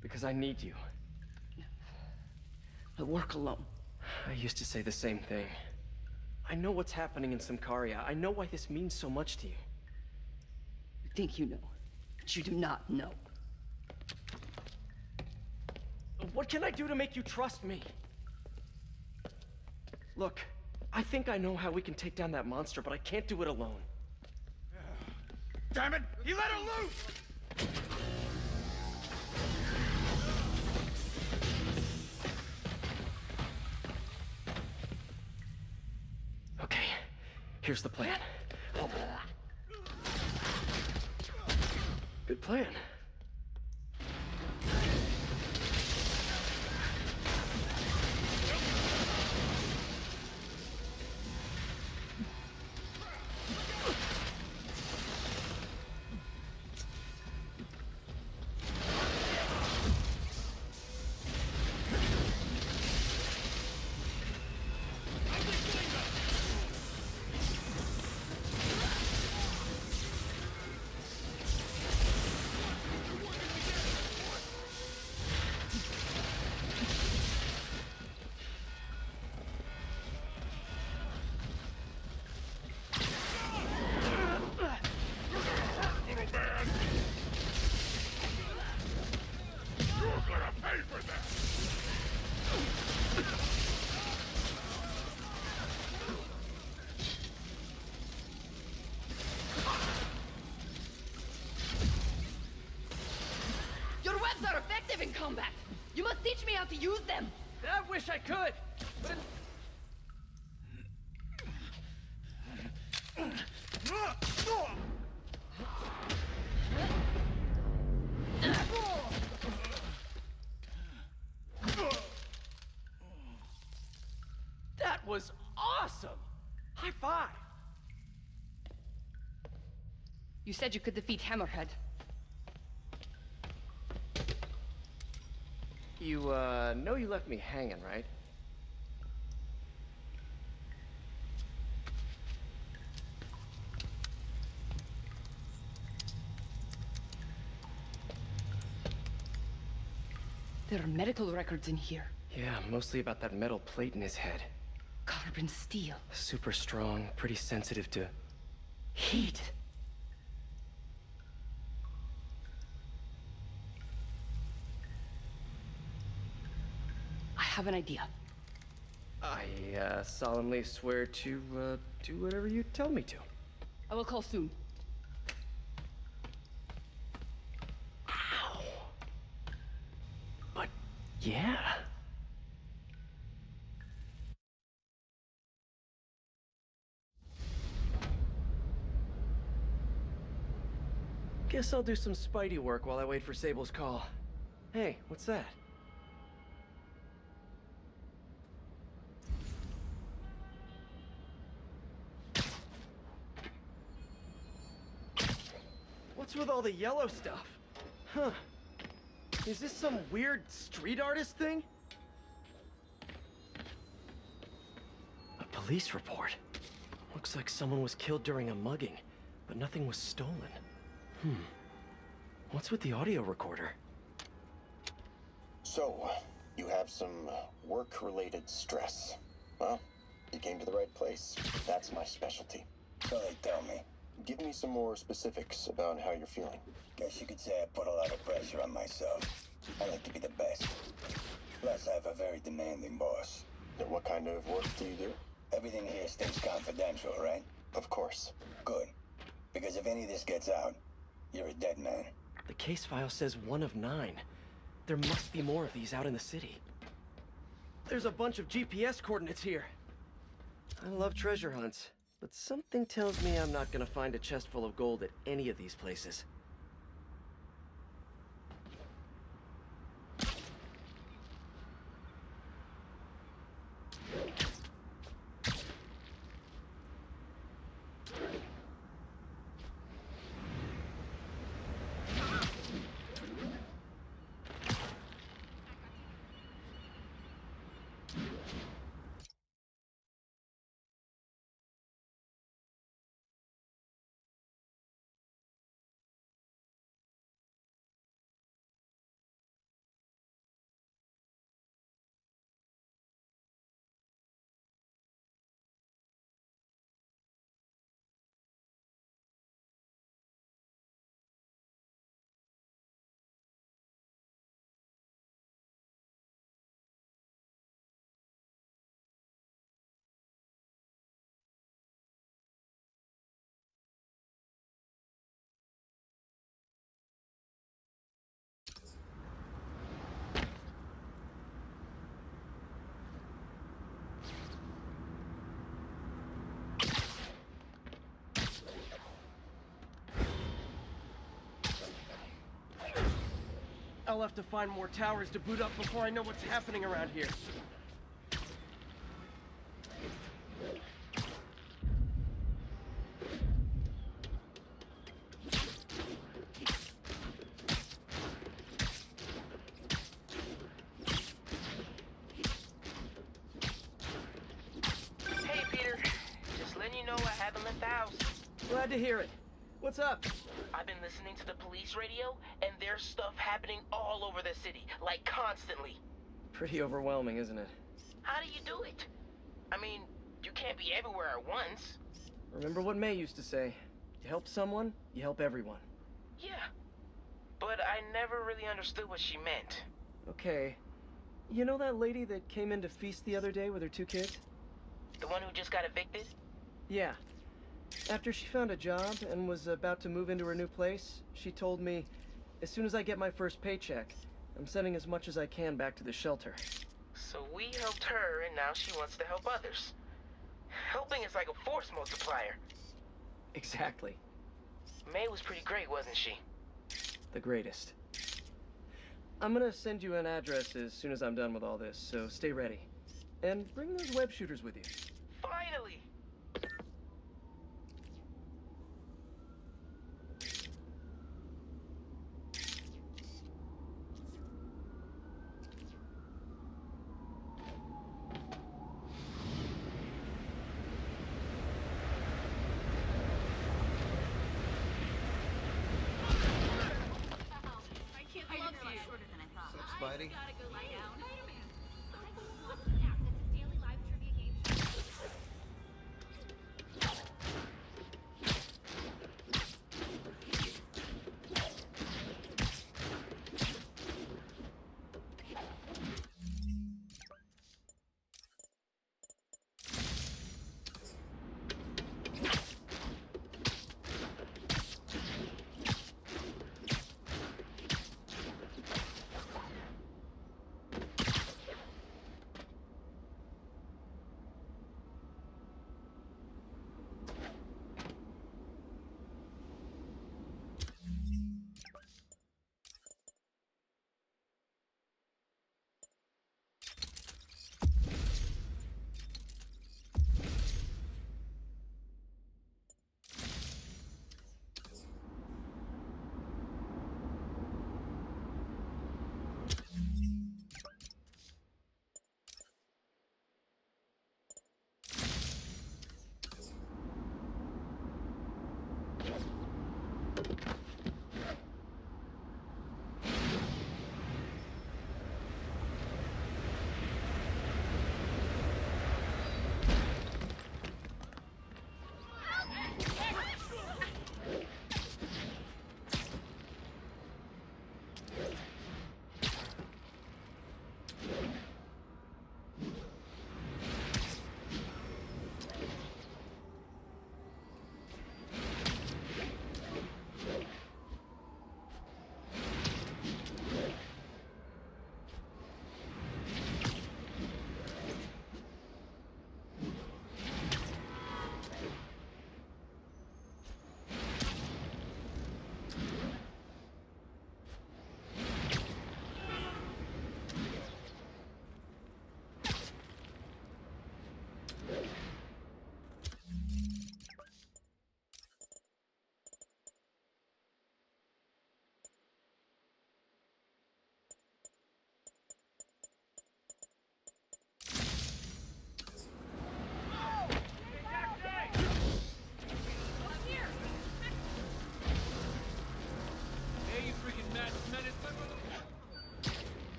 Because I need you. I work alone. I used to say the same thing. I know what's happening in Symkaria. I know why this means so much to you. You think you know, but you do not know. What can I do to make you trust me? Look, I think I know how we can take down that monster, but I can't do it alone. Damn it! He let her loose! Okay, here's the plan. Good plan. Teach me how to use them. I wish I could, but. That was awesome! High five! You said you could defeat Hammerhead. You, uh, know you left me hanging, right? There are medical records in here. Yeah, mostly about that metal plate in his head. Carbon steel. Super strong, pretty sensitive to... Heat. Have an idea. I, uh, solemnly swear to, uh, do whatever you tell me to. I will call soon. Ow. But, yeah. Guess I'll do some Spidey work while I wait for Sable's call. Hey, what's that? All the yellow stuff? Huh. Is this some weird street artist thing? A police report. Looks like someone was killed during a mugging, but nothing was stolen. Hmm. What's with the audio recorder? So, you have some work-related stress. Well, you came to the right place. That's my specialty. So they tell me. Give me some more specifics about how you're feeling. Guess you could say I put a lot of pressure on myself. I like to be the best. Plus, I have a very demanding boss. And what kind of work do you do? Everything here stays confidential, right? Of course. Good. Because if any of this gets out, you're a dead man. The case file says one of nine. There must be more of these out in the city. There's a bunch of GPS coordinates here. I love treasure hunts, but something tells me I'm not gonna find a chest full of gold at any of these places. I'll have to find more towers to boot up before I know what's happening around here. All over the city, like constantly. Pretty overwhelming, isn't it? How do you do it? I mean, you can't be everywhere at once. Remember what May used to say. You help someone, you help everyone. Yeah. But I never really understood what she meant. Okay. You know that lady that came in to feast the other day with her two kids? The one who just got evicted? Yeah. After she found a job and was about to move into her new place, she told me, As soon as I get my first paycheck, I'm sending as much as I can back to the shelter. So we helped her, and now she wants to help others. Helping is like a force multiplier. Exactly. May was pretty great, wasn't she? The greatest. I'm gonna send you an address as soon as I'm done with all this, so stay ready. And bring those web shooters with you. Finally!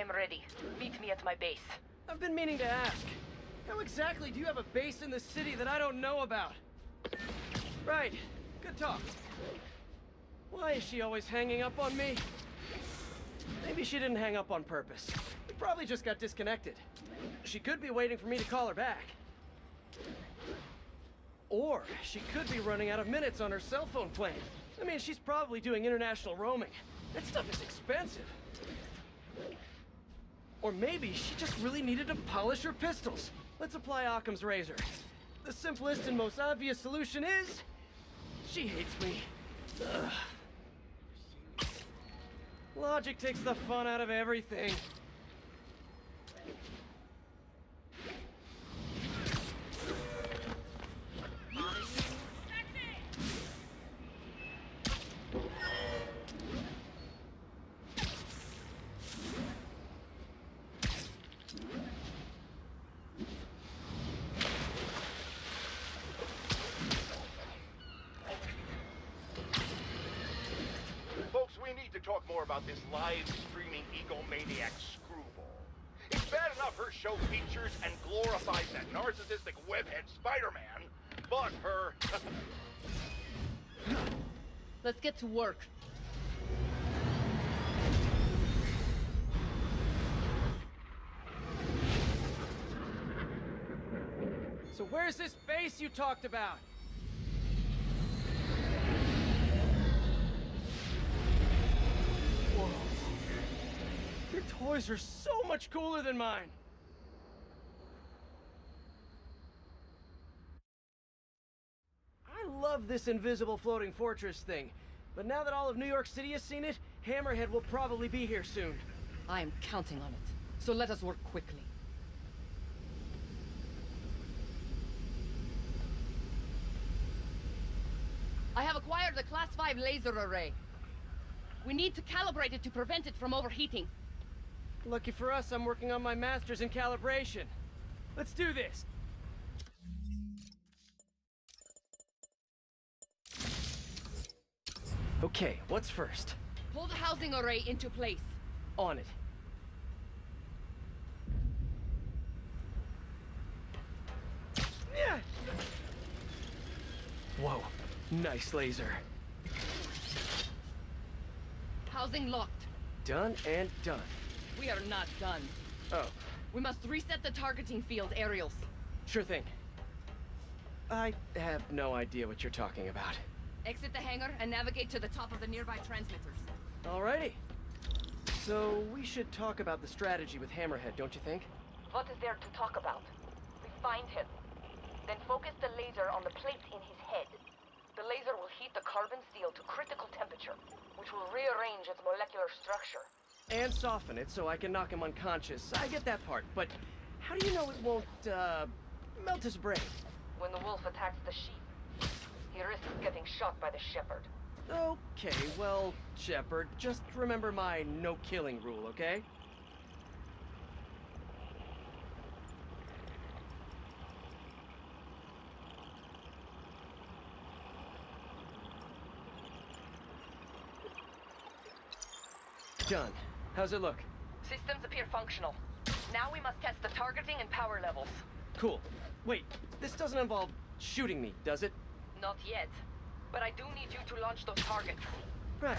I am ready. Meet me at my base. I've been meaning to ask. How exactly do you have a base in the city that I don't know about? Right. Good talk. Why is she always hanging up on me? Maybe she didn't hang up on purpose. We probably just got disconnected. She could be waiting for me to call her back. Or she could be running out of minutes on her cell phone plan. I mean, she's probably doing international roaming. That stuff is expensive. Or maybe she just really needed to polish her pistols. Let's apply Occam's razor. The simplest and most obvious solution is... She hates me. Ugh. Logic takes the fun out of everything. To work. So where's this base you talked about? Whoa. Your toys are so much cooler than mine. I love this invisible floating fortress thing. But now that all of New York City has seen it, Hammerhead will probably be here soon. I am counting on it. So let us work quickly. I have acquired a Class 5 laser array. We need to calibrate it to prevent it from overheating. Lucky for us, I'm working on my master's in calibration. Let's do this. Okay, what's first? Pull the housing array into place. On it. Yeah. Whoa, nice laser. Housing locked. Done and done. We are not done. Oh, We must reset the targeting field aerials. sure thing. I have no idea what you're talking about. Exit the hangar and navigate to the top of the nearby transmitters. Alrighty. So, we should talk about the strategy with Hammerhead, don't you think? What is there to talk about? We find him. Then focus the laser on the plate in his head. The laser will heat the carbon steel to critical temperature, which will rearrange its molecular structure. And soften it so I can knock him unconscious. I get that part, but how do you know it won't, uh, melt his brain? When the wolf attacks the sheep, he risks getting shot by the shepherd. Okay, well, Shepherd, just remember my no-killing rule, okay? Done. How's it look? Systems appear functional. Now we must test the targeting and power levels. Cool. Wait, this doesn't involve shooting me, does it? Not yet. But I do need you to launch those targets. Right.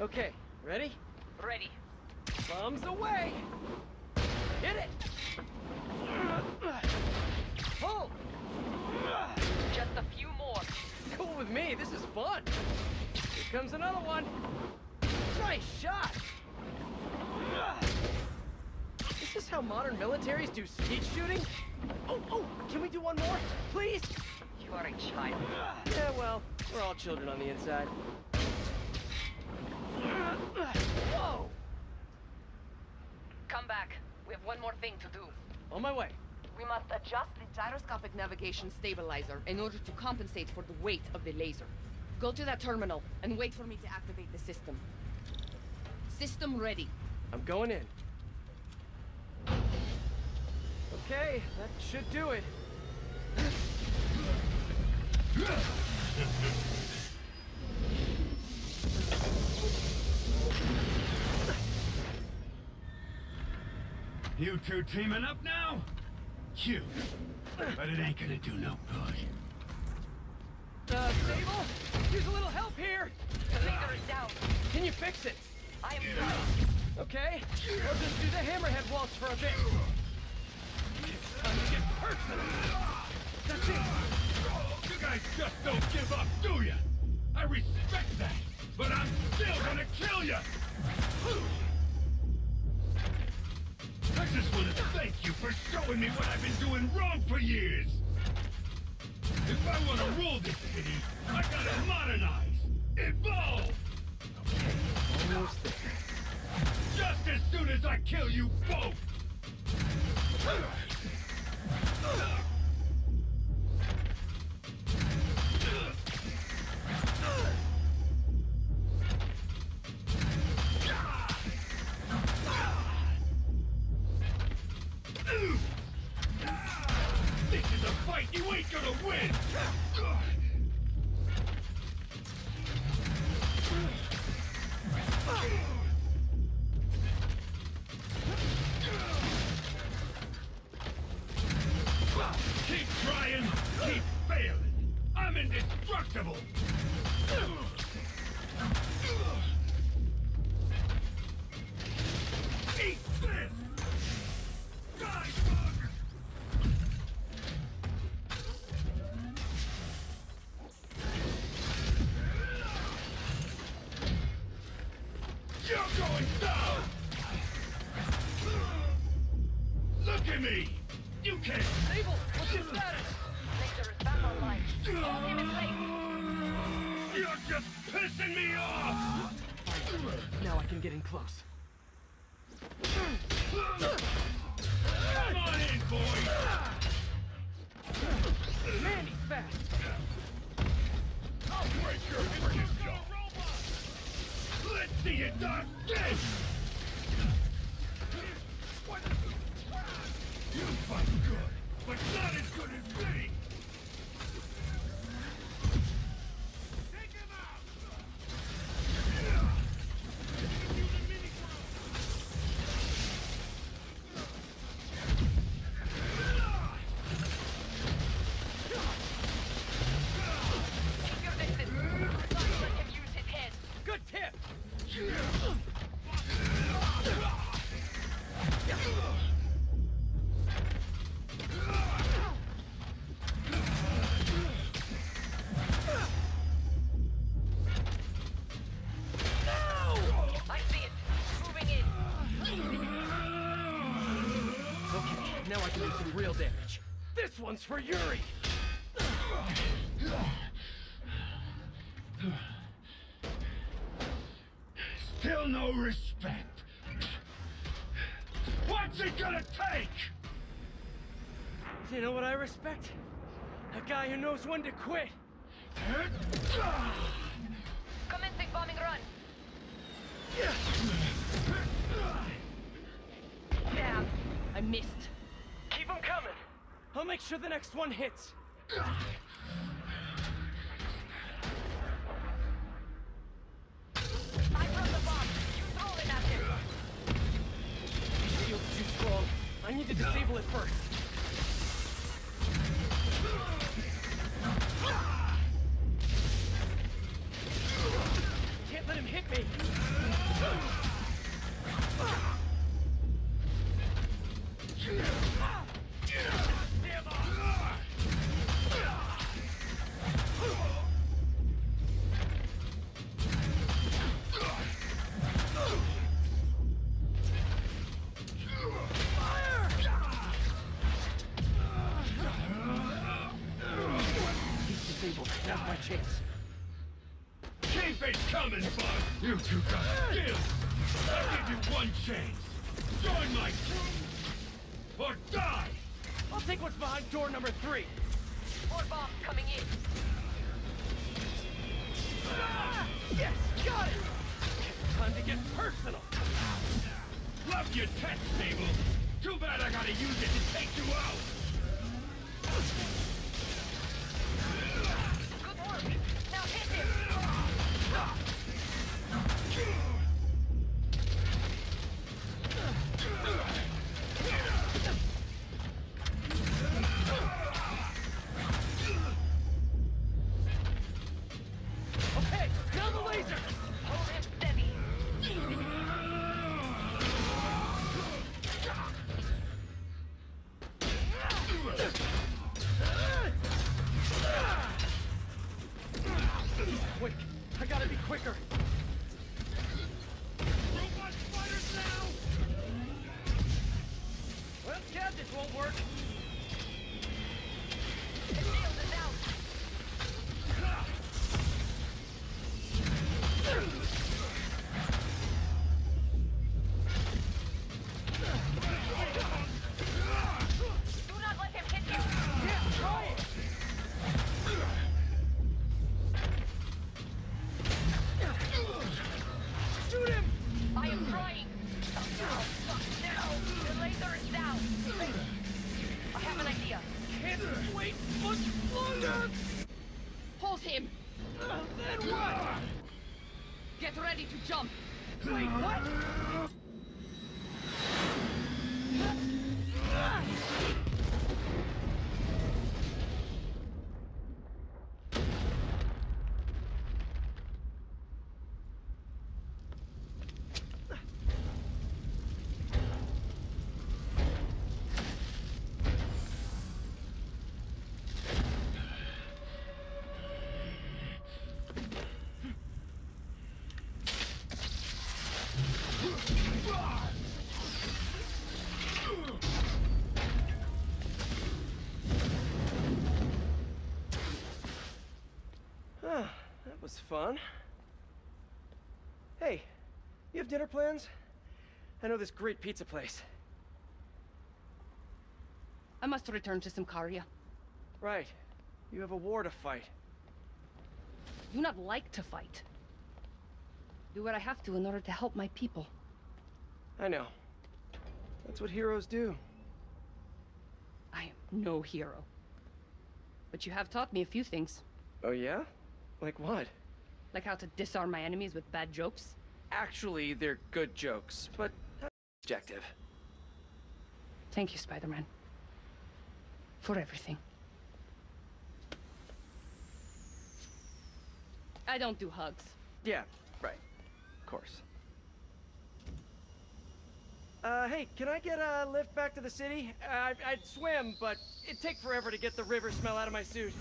Okay, ready? Ready. Bombs away! Hit it! Pull! Just a few more. Cool with me, this is fun! Here comes another one! Nice shot! Is this how modern militaries do skeet shooting? Oh, oh, can we do one more? Please? You are a child. Yeah, well, we're all children on the inside. Whoa! Come back. We have one more thing to do. On my way. We must adjust The gyroscopic navigation stabilizer in order to compensate for the weight of the laser. Go to that terminal and wait for me to activate the system. System ready. I'm going in. Okay, that should do it. You two teaming up now? Cute. But it ain't gonna do no good. Uh, Sable? Use a little help here! The laser is down. Can you fix it? I am Okay, we'll just do the hammerhead waltz for a bit. It's time to get personal. That's it. Guys just don't give up, do ya? I respect that, but I'm still gonna kill ya! I just want to thank you for showing me what I've been doing wrong for years! If I want to rule this city, I gotta modernize, evolve! Almost there. Just as soon as I kill you both! One's for Yuri! Still no respect. What's it gonna take? You know what I respect? A guy who knows when to quit. next one hits. Fun. Hey, you have dinner plans? I know this great pizza place. I must return to Symkaria. Right. You have a war to fight. Do not like to fight. Do what I have to in order to help my people. I know. That's what heroes do. I am no hero. But you have taught me a few things. Oh yeah? Like what? Like how to disarm my enemies with bad jokes. Actually, they're good jokes, but objective. Thank you, Spider-Man. For everything. I don't do hugs. Yeah, right. Of course. Uh, hey, can I get a lift back to the city? Uh, I'd swim, but it'd take forever to get the river smell out of my suit.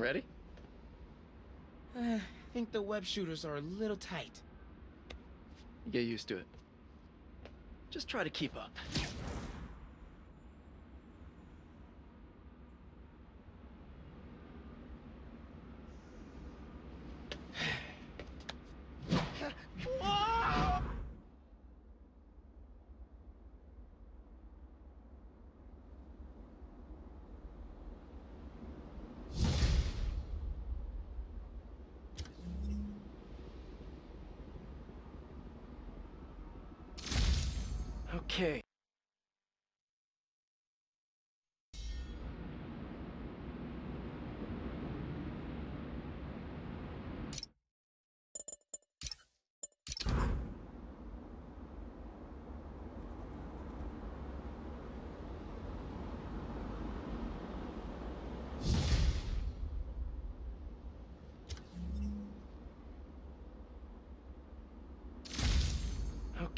Ready? Uh, I think the web shooters are a little tight. Get used to it. Just try to keep up. Okay.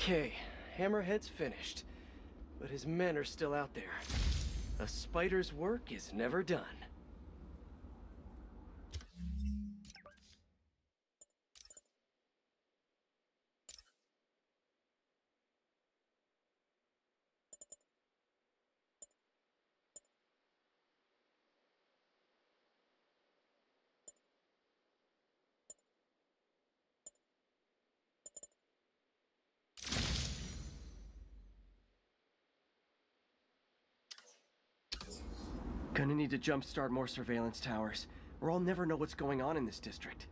Okay, Hammerhead's finished, but his men are still out there. A spider's work is never done. Gonna need to jumpstart more surveillance towers, or I'll never know what's going on in this district.